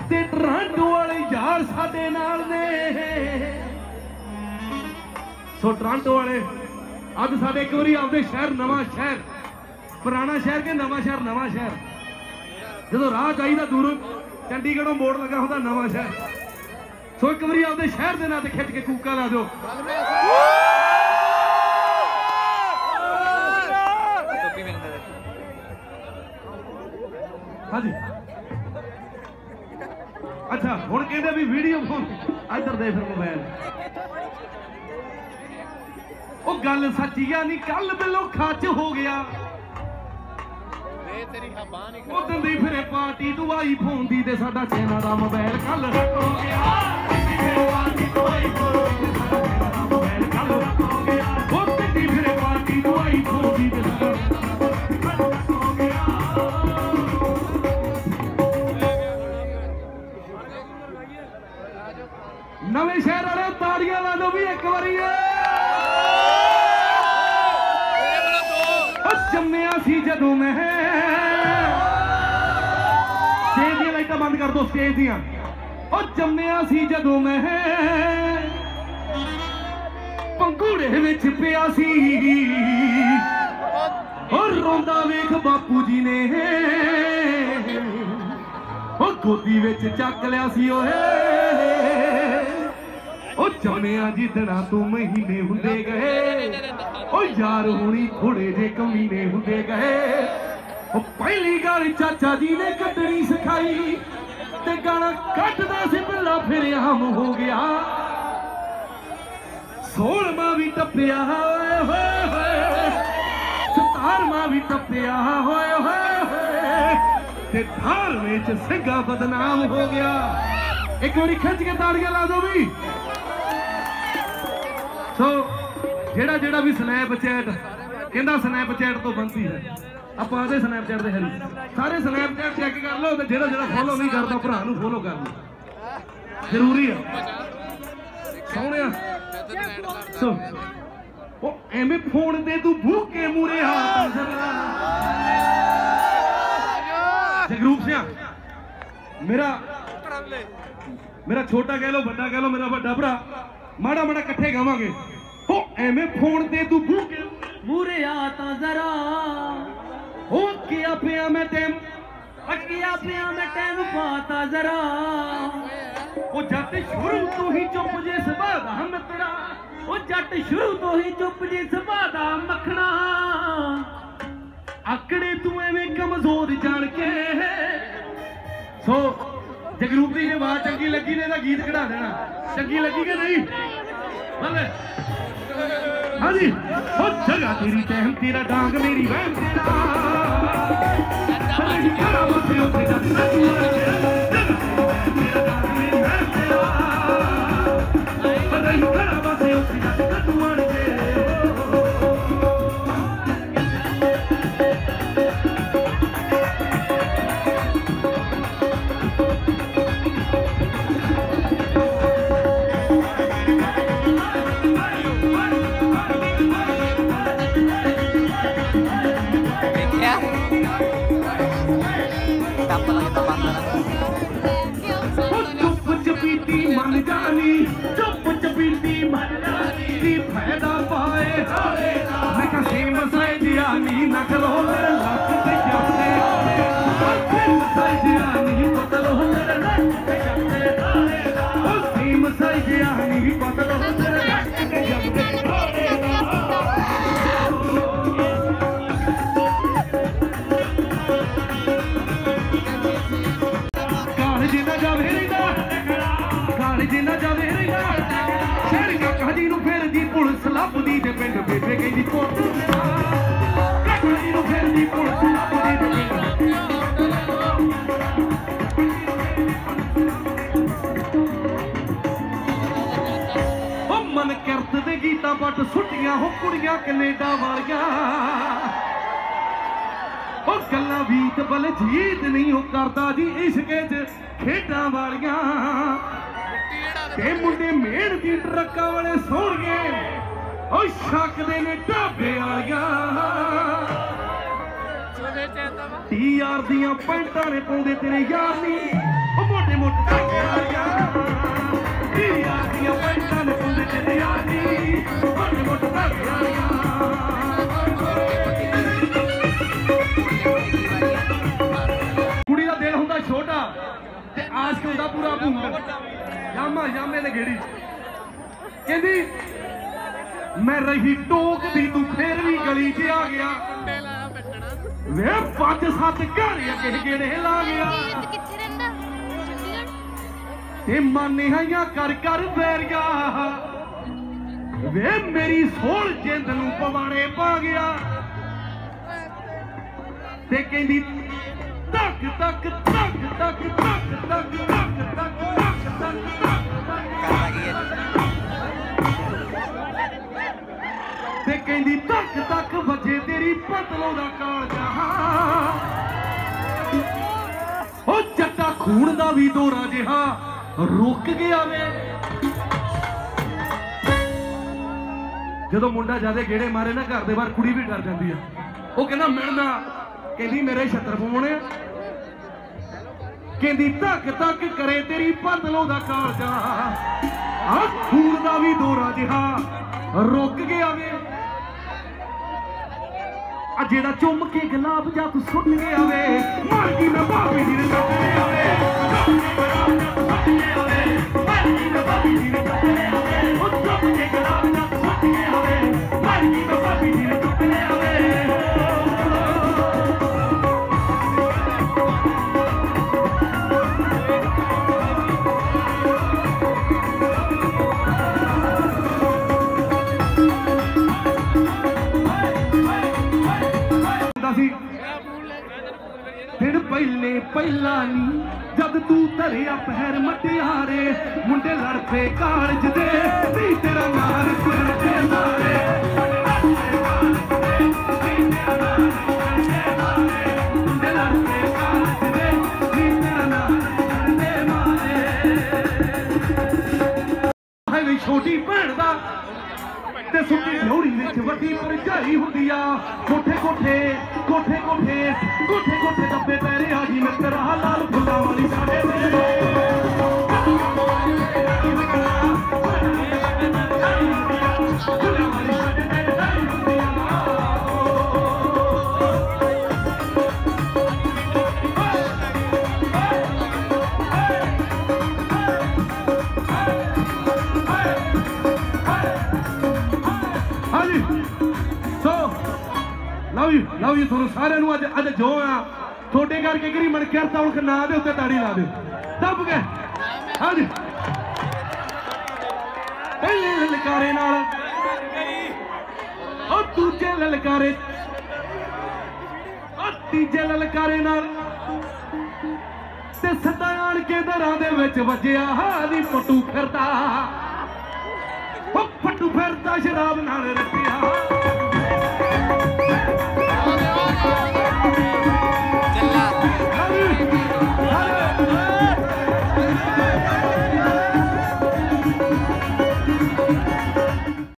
ਤੇ ਟਰਾਂਟੋ ਵਾਲੇ ਯਾਰ ਸਾਡੇ ਨਾਲ ਨੇ। ਸੋ ਟਰਾਂਟੋ ਵਾਲੇ ਅੱਜ ਸਾਡੇ ਇੱਕ ਵਾਰੀ ਆਪਦੇ ਸ਼ਹਿਰ, ਨਵਾਂ ਸ਼ਹਿਰ, ਪੁਰਾਣਾ ਸ਼ਹਿਰ ਕੇ ਨਵਾਂ ਸ਼ਹਿਰ ਨਵਾਂ ਸ਼ਹਿਰ? ਜਦੋਂ ਰਾਹ ਚਾਹੀਦਾ ਦੂਰੋਂ, ਚੰਡੀਗੜ੍ਹੋਂ ਮੋੜ ਲੱਗਾ ਹੁੰਦਾ ਨਵਾਂ ਸ਼ਹਿਰ। ਸੋ ਇੱਕ ਵਾਰੀ ਆਪਦੇ ਸ਼ਹਿਰ ਦੇ ਨਾਂ ਤੇ ਖਿੱਚ ਕੇ ਕੂਕਾ ਲਾ ਦਿਓ। ਹਾਂਜੀ। ਅੱਛਾ, ਹੁਣ ਕਹਿੰਦੇ ਵੀ ਵੀਡੀਓ ਫੋਨ ਇੱਧਰ ਦੇ ਫਿਰ ਮੋਬਾਈਲ ਉਹ ਗੱਲ ਸੱਚੀ ਆ ਨਹੀਂ ਕੱਲ ਬਿੱਲੋ ਖੱਚ ਹੋ ਗਿਆ। ਉਹ ਦਿੰਦੀ ਫਿਰੇ ਪਾਰਟੀ ਤੂੰ ਆਈ ਫੋਨ ਦੀ ਤੇ ਸਾਡਾ ਚੈਨਾ ਦਾ ਮੋਬਾਈਲ ਕੱਲ ਹੋ ਗਿਆ। ਫਿਰੇ ਪਾਰਟੀ ਤੂੰ ਆਈ ਫੋਨ ਦੀ ਤੇ ਸਾਡਾ ਹੋ ਗਿਆ। ਨਵੇਂ ਸ਼ਹਿਰ ਵਾਲੇ ਤਾੜੀਆਂ ਲਾ ਦਿਓ ਵੀ ਇੱਕ ਵਾਰੀ ਏ ਉਹ ਜੰਮਿਆ ਸੀ ਜਦੋਂ ਮੈਂ ਸਟੇਜ ਦੀਆਂ ਲਾਈਟਾਂ ਬੰਦ ਕਰ ਦਿਓ ਸਟੇਜ ਦੀਆਂ। ਉਹ ਜੰਮਿਆ ਸੀ ਜਦੋਂ ਮੈਂ ਪੰਗੂੜੇ ਵਿੱਚ ਪਿਆ ਸੀ। ਉਹ ਰੋਂਦਾ ਵੇਖ ਬਾਪੂ ਜੀ ਨੇ। ਉਹ ਗੋਦੀ ਵਿੱਚ ਚੱਕ ਲਿਆ ਸੀ ਓਏ। ਉਹ ਜੰਮਿਆ ਜਿੱਦਣਾ ਤੂੰ ਮਹੀਨੇ ਹੁੰਦੇ ਗਏ। ਉਹ ਯਾਰ ਹੁਣੀ ਥੋੜੇ ਜੇ ਕਮੀਨੇ ਹੁੰਦੇ ਗਏ। ਉਹ ਪਹਿਲੀ ਗੱਲ ਚਾਚਾ ਜੀ ਨੇ ਕੱਢਣੀ ਸਿਖਾਈ ਤੇ ਗਾਣਾ ਕੱਢਦਾ ਸੀ ਬੱਲਾ ਫਿਰ ਆਮ ਹੋ ਗਿਆ। ਸੋਲਵਾਂ ਵੀ ਟੱਪਿਆ ਹੋਏ ਹੋਏ। ਸਤਾਰਵਾਂ ਵੀ ਟੱਪਿਆ, ਹੋਏ ਹੋਏ ਤੇ ਧਾਰ ਵਿੱਚ ਸਿੰਘਾ ਬਦਨਾਮ ਹੋ ਗਿਆ। ਇੱਕ ਵਾਰੀ ਖਿੱਚ ਕੇ ਤਾੜੀਆਂ ਲਾ ਦੋ ਵੀ। ਸੋ ਜਿਹੜਾ ਜਿਹੜਾ ਵੀ ਸਨੈਪਚੈਟ ਕਹਿੰਦਾ ਸਨੈਪਚੈਟ ਤੋਂ ਬੰਦੀ ਹੈ ਆਪਾਂ ਆਦੇ ਸਨੈਪਚੈਟ ਦੇ ਹਰੀ ਸਾਰੇ ਸਨੈਪਚੈਟ ਚੈੱਕ ਕਰ ਲਓ ਤੇ ਜਿਹੜਾ ਜਿਹੜਾ ਫੋਲੋ ਨਹੀਂ ਕਰਦਾ, ਭਰਾ ਨੂੰ ਫੋਲੋ ਕਰ ਲਓ। ਜ਼ਰੂਰੀ ਆ। ਸੋਹਣਿਆ ਸੋ, ਉਹ ਐਵੇਂ ਫੋਨ ਤੇ ਤੂੰ ਭੂਕੇ ਮੂਰੇ ਹੱਥ ਜਗਰੂਪ ਸਿਆ, ਮੇਰਾ ਮੇਰਾ ਛੋਟਾ ਕਹਿ ਲੋ ਵੱਡਾ ਕਹਿ ਲੋ ਮੇਰਾ ਵੱਡਾ ਭਰਾ, ਮਾੜਾ ਮਾੜਾ ਇਕੱਠੇ ਗਾਵਾਂਗੇ। ਹੋ ਐਵੇਂ ਫੋਨ ਤੇ ਤੂੰ ਭੂਕੇ ਮੂਰੇ ਆ ਤਾਂ ਜ਼ਰਾ। ਹੋ ਕੀ ਪਿਆ ਮੈਂ ਤੇ ਅੱਕਿਆ ਪਿਆ ਮੈਂ ਟਾਈਮ ਪਾਤਾ ਜ਼ਰਾ। ਉਹ ਜੱਟ ਸ਼ੁਰੂ ਤੋਂ ਹੀ ਚੁੱਪ ਜੇ ਸੁਭਾਅ ਦਾ ਮਿੱਤਰਾ ਉਹ ਜੱਟ ਸ਼ੁਰੂ ਤੋਂ ਹੀ ਚੁੱਪ ਜੇ ਸੁਭਾਅ ਦਾ ਮੱਖਣਾ। ਆਕੜੇ ਤੂੰ ਐਵੇਂ ਕਮਜ਼ੋਰ ਜਾਣ ਕੇ। ਸੋ ਜਗਰੂਪ ਦੀ ਜੇ ਆਵਾਜ਼ ਚੰਗੀ ਲੱਗੀ ਨੇ ਇਹਦਾ ਗੀਤ ਕਢਾ ਦੇਣਾ। ਚੰਗੀ ਲੱਗੀ ਕਿ ਨਹੀਂ? ਬੱਲੇ। ਹਾਂਜੀ। ਹੋ ਜਗਾ ਤੇਰੀ ਟਹਿਮ ਤੇਰਾ ਡਾਂਗ ਮੇਰੀ ਵਹਿਮ ਤੇਰਾ। ਕਰਾ ਮਸੇ ਉੱਤੇ ਜੱਟ ਨੱਚੂਆ ਨਕਲ ਹੋ ਮੇਰੇ ਲੱਕ ਤੇ ਜਾਂਦੇ। ਅੱਖੇ ਸਜਿਆ ਨਹੀਂ ਬਦਲ ਹੋ ਮੇਰੇ ਲੱਕ ਤੇ ਜਾਂਦੇ। ਉਹ ਸੀਮ ਸਜਿਆ ਨਹੀਂ ਬਦਲ ਹੋ ਮੇਰੇ ਲੱਕ ਤੇ ਜਾਂਦੇ। ਜਿੰਨਾ ਜਾਵੇ ਰਹਿੰਦਾ। ਗਾਲ ਜਿੰਨਾ ਜਾਵੇ ਰਹਿੰਦਾ। ਸ਼ਹਿਰ ਕਾ ਕਾਜੀ ਨੂੰ ਫੇਰਦੀ ਪੁਲਿਸ, ਲੱਭਦੀ ਤੇ ਪਿੰਡ ਬੇਬੇ ਕਹਿੰਦੀ ਕੋਟ ਨੂੰ ਫੇਰਦੀ ਪੁਲਿਸ ਲੱਭਦੀ ਤੇ ਉਹ ਮਨ ਕਰਤ ਦੇ ਗੀਤਾਂ ਪੱਟ ਸੁੱਟੀਆਂ ਹੋ ਕੁੜੀਆਂ ਕੈਨੇਡਾ ਵਾਲੀਆਂ। ਉਹ ਗੱਲਾਂ ਵੀਤ ਬਲ ਜੀਤ ਨਹੀਂ ਉਹ ਕਰਦਾ ਜੀ, ਇਸ਼ਕੇ 'ਚ ਖੇਡਾਂ ਵਾਲੀਆਂ। ਤੇ ਮੁੰਡੇ ਮੇੜ ਦੀ ਟਰੱਕਾਂ ਵਾਲੇ ਸੋਹਣੀਏ ਉਹ ਛੱਕਦੇ ਨੇ ਢਾਬੇ ਵਾਲੀਆਂ। ਟੀ ਆਰ ਦੀਆਂ ਪੈਂਟਾਂ ਨੇ ਪਾਉਂਦੇ ਤੇਰੇ ਯਾਰ ਨਹੀਂ ਉਹ ਮੋਟੇ ਮੋਟੇ ਢਾਬੇ ਵਾਲੀਆਂ ਟੀ ਆਰ ਦੀਆਂ ਪੈਂਟਾਂ ਨੇ ਪਾਉਂਦੇ ਤੇਰੇ ਯਾਰ ਨਹੀਂ ਮੋਟੇ ਮੋਟੇ ਢਾਬੇ ਵਾਲੀਆਂ ਕੁੜੀ ਦਾ ਦਿਲ ਹੁੰਦਾ ਛੋਟਾ ਤੇ ਆਸ਼ਕ ਹੁੰਦਾ ਪੂਰਾ ਭੂੰਡ। ਯਾਮਾ ਯਾਮੇ ਨੇ ਘੇੜੀ। ਕਹਿੰਦੀ, ਮੈਂ ਰਹੀ ਟੋਕਦੀ ਤੂੰ ਫੇਰ ਵੀ ਗਲੀ 'ਚ ਆ ਗਿਆ। ਵੇ ਪੰਜ ਸੱਤ ਘਰ ਅੱਗੇ ਗੇੜੇ ਲਾ ਗਿਆ ਕਿੱਥੇ ਰਹਿੰਦਾ ਤੇ ਮਾਨੇ ਹਾਈਆਂ ਕਰ ਕਰ ਵੈਰੀਆ ਵੇ ਮੇਰੀ ਸੋਲ ਜਿੰਦ ਨੂੰ ਪਵਾੜੇ ਪਾ ਗਿਆ ਤੇ ਕਹਿੰਦੀ ਤੱਕ ਤੱਕ ਤੱਕ ਤੱਕ ਤੱਕ ਤੱਕ ਤੱਕ ਤੱਕ ਤੱਕ ਤੱਕ ਕਰਦਾ ਤੇ ਕਹਿੰਦੀ, ਧੱਕ ਤੱਕ ਵੱਜੇ ਤੇਰੀ ਪਤਲੋਂ ਦਾ ਕਾਲਜਾ। ਉਹ ਜੱਟਾ ਖੂਨ ਦਾ ਵੀ ਦੋਰਾ ਜਿਹਾ ਰੁਕ ਗਿਆ ਵੇ। ਜਦੋਂ ਮੁੰਡਾ ਜਿਆਦੇ ਗੇੜੇ ਮਾਰੇ ਨਾ, ਘਰ ਦੇ ਬਾਹਰ ਕੁੜੀ ਵੀ ਡਰ ਜਾਂਦੀ ਆ। ਉਹ ਕਹਿੰਦਾ, ਮਿਲਣਾ। ਕਹਿੰਦੀ, ਮੇਰੇ ਛੱਤਰ ਪਵਾਉਣੇ ਆ। ਕਹਿੰਦੀ, ਧੱਕ ਧੱਕ ਕਰੇ ਤੇਰੀ ਪਤਲੋਂ ਦਾ ਕਾਲਜਾ। ਆ ਖੂਨ ਦਾ ਵੀ ਦੋਰਾ ਜਿਹਾ ਰੁਕ ਗਿਆ ਵੇ। ਆ ਜਿਹੜਾ ਚੁੰਮ ਕੇ ਗਲਾਬ ਜਾਂ ਤੂੰ ਸੁੱਟ ਕੇ ਆਵੇ, ਮਰ ਗਈ ਮੈਂ ਬਾਬੀ ਦੀ ਨੇ ਸੁੱਟ ਕੇ ਆਵੇ ਸੁੱਟ ਕੇ ਆਵੇ, ਮਰ ਗਈ ਮੈਂ ਬਾਬੀ ਦੀ ਨੇ ਸੁੱਟ ਕੇ ਆਵੇ ਉਹ ਤਾੜੀ ਲਾ ਦਿਓ ਦੱਬ ਕੇ। ਹਾਂਜੀ। ਪਹਿਲੇ ਲਲਕਾਰੇ ਨਾਲ। ਉਹ ਦੂਜੇ ਲਲਕਾਰੇ। ਉਹ ਤੀਜੇ ਲਲਕਾਰੇ ਨਾਲ। ਤੇ ਸਦਾ ਆਣ ਕੇ ਦਰਾਂ ਦੇ ਵਿੱਚ ਵੱਜਿਆ ਹਾਦੀ ਪਟੂ ਫਿਰਦਾ। ਉਹ ਪਟੂ ਫਿਰਦਾ ਸ਼ਰਾਬ ਨਾਲ ਰੱਖਿਆ